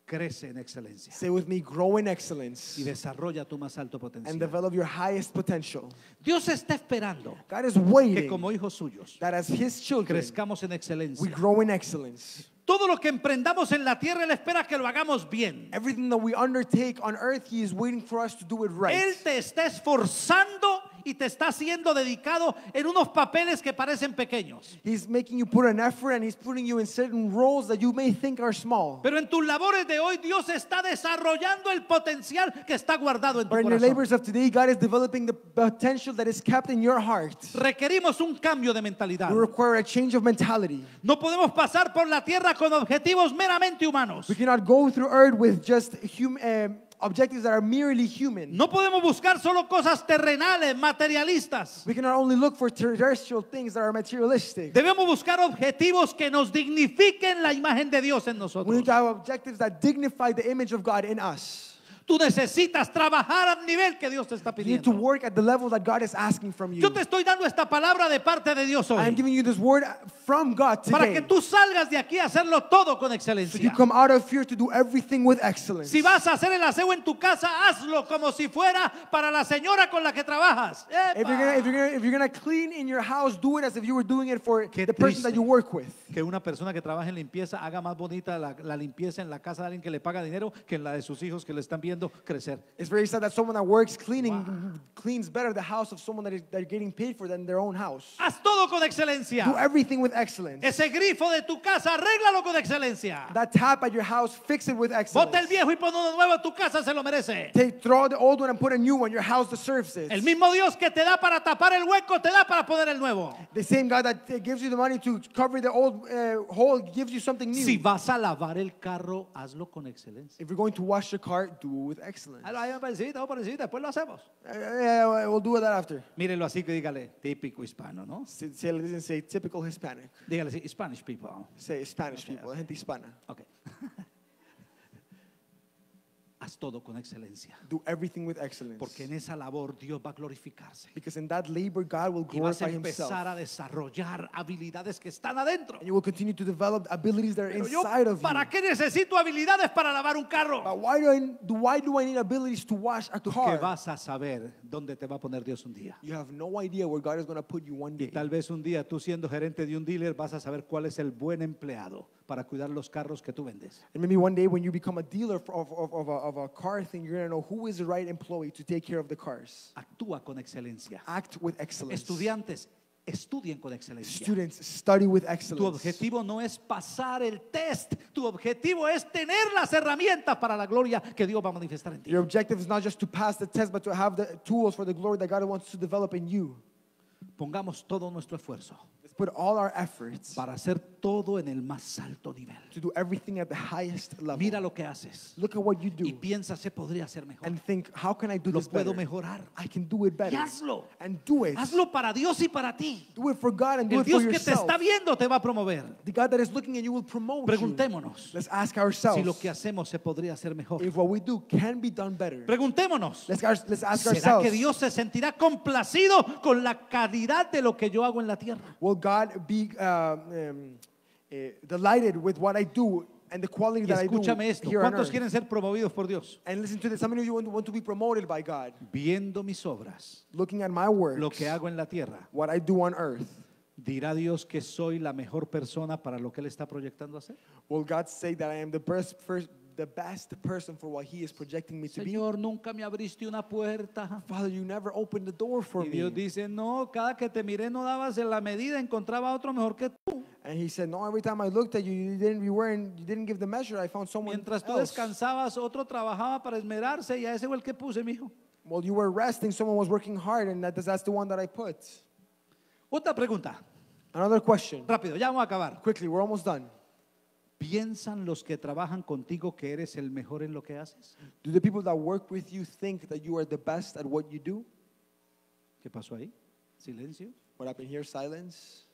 crece en excelencia Say with me, grow in excellence y desarrolla tu más alto potencial. and develop your highest potential. Dios está esperando God is que waiting como hijos suyos that as His children, crezcamos en we excelencia. grow in excellence. Todo lo que emprendamos en la tierra, Él espera que lo hagamos bien. Everything that we undertake on earth, He is waiting for us to do it Él right. te está esforzando y te está siendo dedicado en unos papeles que parecen pequeños. He's making you put an effort and He's putting you in certain roles that you may think are small. Pero en tus labores de hoy Dios está desarrollando el potencial que está guardado en tu But in your corazón. labors of today, God is developing the potential that is kept in your heart. Requerimos un cambio de mentalidad. We require a change of mentality. No podemos pasar por la tierra con objetivos meramente humanos. We cannot go through earth with just hum, um, objectives that are merely human. No podemos buscar solo cosas terrenales, materialistas. We cannot only look for terrestrial things that are materialistic. Debemos buscar objetivos que nos dignifiquen la imagen de Dios en We nosotros. need to have objectives that dignify the image of God in us. Tú necesitas trabajar al nivel que Dios te está You need to pidiendo. work at the level that God is asking from you. Yo te estoy dando esta palabra de parte de Dios I am hoy. giving you this word from God Para today. que tú salgas de aquí a hacerlo todo con So you excelencia. come out of fear to do everything with excellence. Si vas a hacer el aseo en tu casa, hazlo como si fuera para la señora con la que trabajas. If you're, gonna, if, you're gonna, if you're gonna clean in your house, do it as if you were doing it for Qué the person that triste. you work with. Que una persona que trabaja en limpieza haga más bonita la, la limpieza en la casa de alguien que le paga dinero que en la de sus hijos que le están viendo crecer. It's very sad that someone that works cleaning cleans better the house of someone that is that are getting paid for than their own house. Haz todo con Do everything with excellence. Ese grifo de tu casa, arréglalo con excelencia. That tap at your house, fix it with Bota el excellence. viejo y pon uno nuevo, tu casa se lo merece. Take, throw the old one and put a new one. Your house deserves it. El mismo Dios que te da para tapar el hueco, te da para poner el nuevo. The same God that gives you the money to cover the old uh, hole gives you something new. Si vas a lavar el carro, hazlo con excelencia. If you're going to wash your car, do it with excellence. Ah, Ahí por encima, por encima, después lo hacemos. Yeah, we'll do that after. Mírelo así que dígale, típico hispano, ¿no? Say, say, it doesn't say typical Hispanic. Dígale Spanish people. Say Spanish people, la gente hispana. Ok. Haz todo con excelencia. Do everything with excellence. Porque en esa labor Dios va a glorificarse. Because in that labor, God will Y vas a glorify Himself. empezar a desarrollar habilidades que están adentro. And you will continue to develop abilities that are Pero yo, inside of ¿para you. qué necesito habilidades para lavar un carro? But why do, I, do, why do I need abilities to wash a Que car? vas a saber dónde te va a poner Dios un día. You have no idea where God is going to put you one Y day. tal vez un día tú siendo gerente de un dealer vas a saber cuál es el buen empleado para cuidar los carros que tú vendes. And maybe one day when you become a dealer of, of, of, a, of a car thing, you're going to know who is the right employee to take care of the cars. Actúa con excelencia. Act with excellence. Estudiantes, estudien con excelencia. Students, study with Tu excellence. objetivo no es pasar el test, tu objetivo es tener las herramientas para la gloria que Dios va a manifestar en ti. Your objective is not just to pass the test, but to have the tools for the glory that God wants to develop in you. Pongamos todo nuestro esfuerzo Let's put all our efforts para hacer todo en el más alto nivel. to do everything at the highest level. Mira lo que haces Look at what you y do piensa se podría hacer mejor. and think, how can I do Lo this puedo better? mejorar. I can do it Y better. hazlo. And do it. Hazlo para Dios y para ti. Do it for God and do El it for Dios que te está viendo te va a promover. The God that is looking at you will promote you. Preguntémonos Let's ask si ourselves lo que hacemos se podría hacer mejor. if what we do can be done better. Preguntémonos. Let's, ask- let's ask ¿Será ourselves, que Dios se sentirá complacido con la calidad de lo que yo hago en la tierra? will God be um, um, eh, delighted with what I do and the quality that I do escúchame esto. here on ¿Cuántos earth? quieren ser promovidos por Dios? And listen to this. How many of you want, want to be promoted by God? Viendo mis obras, Looking at my works, lo que hago en la tierra, what I do on earth, ¿dirá Dios que soy la mejor persona para lo que Él está proyectando hacer? will God say that I am the best, first, the best person for what He is projecting me to be? Señor, nunca me abriste una puerta. Father, you never opened the door for Y Dios me. dice, no, cada que te miré no dabas en la medida, encontraba otro mejor que tú. And He said, No, every time I looked at you, you didn't, you weren't, you didn't give the measure. I found someone Mientras tú else. descansabas, otro trabajaba para esmerarse y a ese fue el que puse, mijo. While you were resting, someone was working hard, and that, that's the one that I put. Otra pregunta, Another question. rápido, ya vamos a acabar. Quickly, we're almost done. ¿Piensan los que trabajan contigo que eres el mejor en lo que haces? Do the people that work with you think that you are the best at what you do? ¿Qué pasó ahí? Silencio. What happened here? Silence.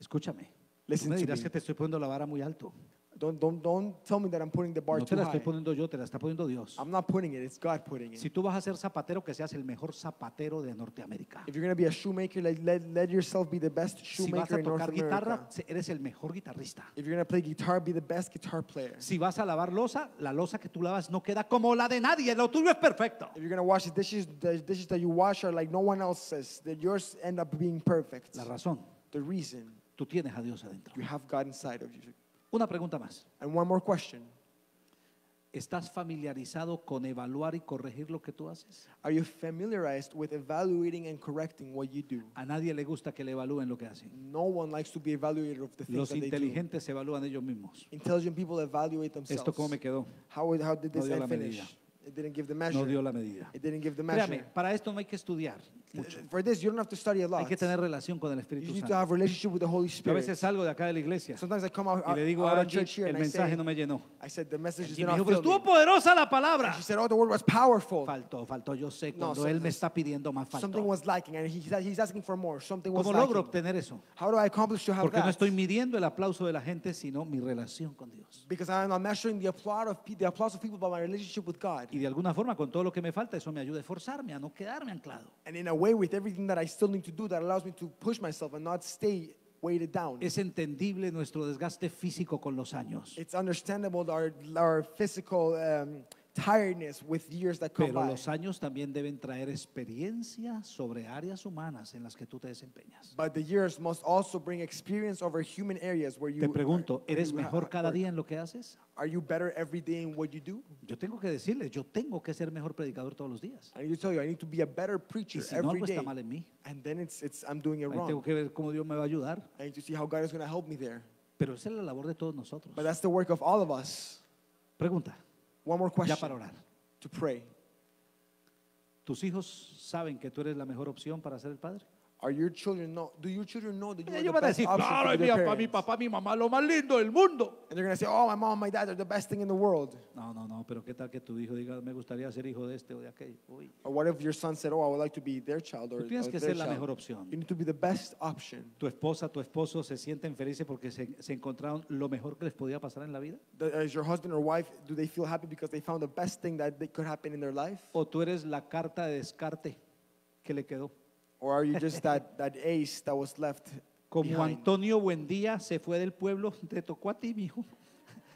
Escúchame. Tú me to dirás me. que te estoy poniendo la vara muy alto. Don't, don't, don't tell me that I'm putting the bar No too te la estoy high. poniendo yo, te la está poniendo Dios. I'm not putting it, it's God putting it. Si tú vas a ser zapatero, que seas el mejor zapatero de Norteamérica. If you're going to be a shoemaker, let, let, let yourself be the best Si vas shoemaker a in North tocar guitarra, America. se- eres el mejor guitarrista. If you're going to play guitar, be the best guitar player. Si vas a lavar losa, la losa que tú lavas no queda como la de nadie, lo tuyo es perfecto. If you're going to wash the dishes, the dishes that you wash are like no one else's, that yours end up being perfect. La razón, The reason tú tienes a Dios adentro. you have God inside of you. Una pregunta más. And one more question. ¿Estás familiarizado con evaluar y corregir lo que tú haces? Are you familiarized with evaluating and correcting what you do? A nadie le gusta que le evalúen lo que hacen. No one likes to be evaluated of the things Los that they do. inteligentes se evalúan ellos mismos. Intelligent people evaluate themselves. ¿Esto cómo me quedó? How, how did No dio end la finish? medida. It didn't give the measure. No dio la medida. It didn't give the Créame, measure. para esto no hay que estudiar mucho. For this, you don't have to study a Hay lot. que tener relación con el You Espíritu just need to Santo. have a relationship with the Holy Yo a Spirit. veces salgo de acá de la iglesia Sometimes I come out, y le digo out a of Angie, church here el and I mensaje say, no me llenó. I said, the message Y did me dijo, pero estuvo me. poderosa la palabra. And she said, oh, the word was powerful. Faltó, faltó. Yo sé No, cuando él me está pidiendo más Something faltó. was lacking, and he, he's asking for more. Something was ¿Cómo logro lacking. obtener eso? How do I accomplish to have Porque no that? estoy midiendo el aplauso de la gente, sino mi relación con Dios. Because I'm not measuring the applause of pe- the applause of people by my relationship with God. Y de alguna forma, con todo lo que me falta, eso me ayuda a esforzarme, a no quedarme anclado. And in a way, with everything that I still need to do, that allows me to push myself and not stay weighted down. Es entendible nuestro desgaste físico con los años. It's understandable our, our physical um, tiredness with years that come Pero by. los años también deben traer experiencia sobre áreas humanas en las que tú te desempeñas. But the years must also bring experience over human areas where you Te pregunto, where ¿eres you mejor cada work. día en lo que haces? Are you better every day in what you do? Yo tengo que decirles, yo tengo que ser mejor predicador todos los días. I need to tell you, I need to be a better Y preacher si no, every algo day. está mal en mí. And then it's, it's I'm doing it Ahí tengo wrong. que ver cómo Dios me va a ayudar. I need to see how God is going to help me there. Pero esa es la labor de todos nosotros. But that's the work of all of us. Pregunta, One more ya question para orar. to pray. ¿Tus hijos saben que tú eres la mejor opción para ser el padre? Are your children know? Do your children know that you are Ellos the van a best decir, option claro, for mi their papá, mi parents? papá, mi mamá, lo más lindo del mundo. And they're going to say, oh, my mom, my dad are the best thing in the world. No, no, no, pero qué tal que tu hijo diga, me gustaría ser hijo de este o de aquel. Uy, Or what if your son said, oh, I would like to be their child or, tú tienes or que their ser la child? mejor opción. You need to be the best option. Tu esposa, tu esposo se sienten felices porque se, se encontraron lo mejor que les podía pasar en la vida. The- Is your husband or wife, do they feel happy because they found the best thing that they could happen in their life? O tú eres la carta de descarte que le quedó. Or are you just that, that ace that was left Como behind? Antonio Buendía se fue del pueblo, te tocó a ti, mijo.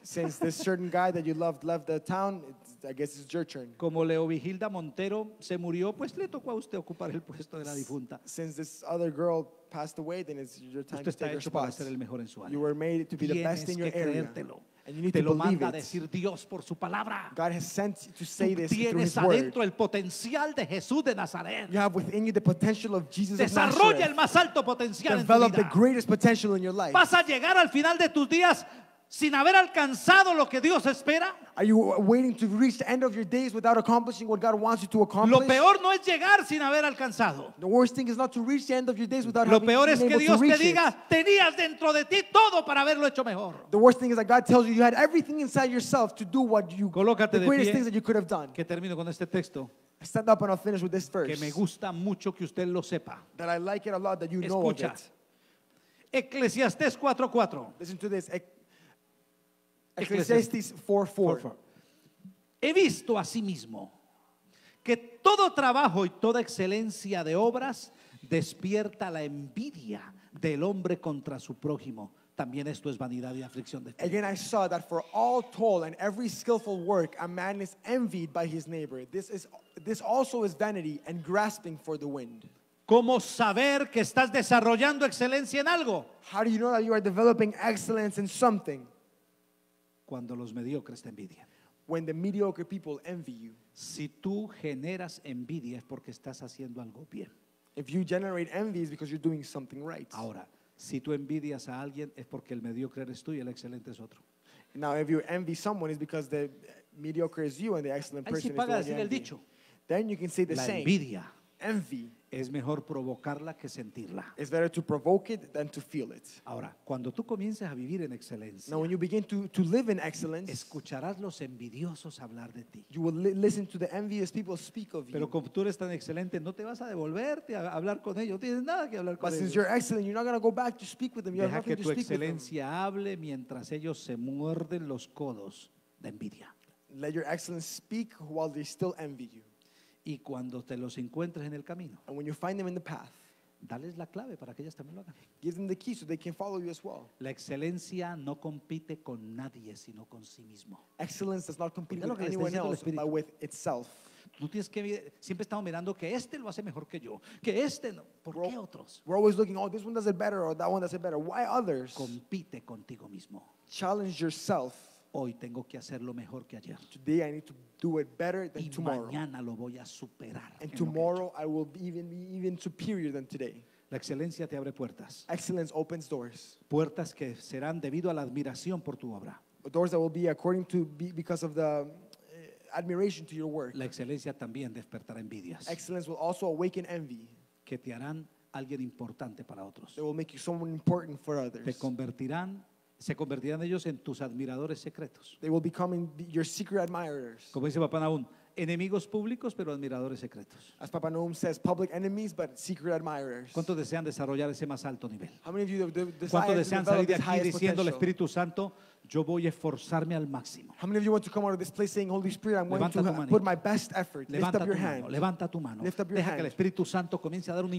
Since this certain guy that you loved left the town, it's, I guess it's your turn. Como Leo Vigilda Montero se murió, pues le tocó a usted ocupar el puesto de la difunta. Since this other girl passed away, then it's your time Usted to está take her hecho para ser el mejor en su You were made to be the Tienes best in your que area. creértelo. And you need Te to lo believe manda a it. decir Dios por su palabra. God has sent you to say this through tienes His word. adentro el potencial de Jesús de Nazaret. You have within you the potential of Jesus of Desarrolla el Nazareth. más alto potencial en tu Develop the vida. greatest potential in your life. ¿Vas a llegar al final de tus días sin haber alcanzado lo que Dios espera? Are you waiting to reach the end of your days without accomplishing what God wants you to Lo accomplish? peor no es llegar sin haber alcanzado. The worst thing is not to reach the end of your days without Lo peor es que Dios te diga, tenías dentro de ti todo para haberlo hecho mejor. The worst thing is that God tells you you had everything inside yourself to do what you, Colócate the de greatest pie. things that you could have done. Que termino con este texto Stand up and I'll finish with this verse. que me gusta mucho que usted lo sepa. That I like it a lot that you know of Escucha. it. Eclesiastés 4:4. Listen to this. Ec- Ecclesiastes Ecclesiastes 4 4. He visto asimismo que todo trabajo y toda excelencia de obras despierta la envidia del hombre contra su prójimo. También esto es vanidad y aflicción de espíritu. Again, I saw that for all toil and every skillful work, a man is envied by his neighbor. This, is, this also is vanity and grasping for the wind. ¿Cómo saber que estás desarrollando excelencia en algo? How do you know that you are developing excellence in something Cuando los mediocres te envidian. when the mediocre people envy you? Si tú generas envidia es porque estás haciendo algo bien. If you generate envy, it's because you're doing something right. Ahora, si tú envidias a alguien es porque el mediocre eres tú y el excelente es otro. Now, if you envy someone, it's because the mediocre is you and the excellent Ahí sí person is the one you decir el envy. dicho. Then you can say the La same. envidia Envy Es mejor provocarla que sentirla. It's better to provoke it than to feel it. Ahora, cuando tú comiences a vivir en excelencia, Now, when you begin to, to live in excellence, escucharás los envidiosos hablar de ti. you will li- listen to the envious people speak of Pero you. como tú eres tan excelente, no te vas a devolverte a hablar con ellos. No tienes nada que hablar con But since ellos. you're excellent, you're not going to go back to speak with them. You have Deja que nothing tu to speak with them. excelencia hable mientras ellos se muerden los codos de envidia. Let your excellence speak while they still envy you. Y cuando te los encuentres en el camino, And when you find them in the path, dales la clave para que ellos también lo hagan. give them the key so they can follow you as well. La excelencia no compite con nadie, sino con sí mismo. Excellence does not compete lo with que le está anyone diciendo el else, Espíritu. but with itself. Tú tienes que siempre estamos mirando que este lo hace mejor que yo, que este no. ¿Por Bro. qué otros? We're always looking, oh, this one does it better or that one does it better. Why others? Compite contigo mismo. Challenge yourself. Hoy tengo que hacerlo mejor que ayer. Today I need to do it better than Y tomorrow. mañana lo voy a superar. And tomorrow I will be even be even superior than today. La excelencia te abre puertas. Excellence opens doors. Puertas que serán debido a la admiración por tu obra. Doors that will be according to be because of the uh, admiration to your work. La excelencia también despertará envidias Excellence will also awaken envy. que te harán alguien importante para otros. That will make you someone important for Te others. convertirán, se convertirán ellos en tus admiradores secretos. They will become your secret admirers. Como dice Papá Nahum, enemigos públicos pero admiradores secretos. As Papa Noam says, public enemies, but secret admirers. ¿Cuántos desean desarrollar ese más alto nivel? How many of you de- ¿Cuántos to desean salir de aquí diciendo al? Espíritu Santo, yo voy a esforzarme al máximo? How many of you want to come out of this place saying, Holy Spirit, I'm going to put my best effort. Lift Levanta up tu your mano, hand. levanta tu mano. Lift up your Deja que el hand. Espíritu Santo comience a dar un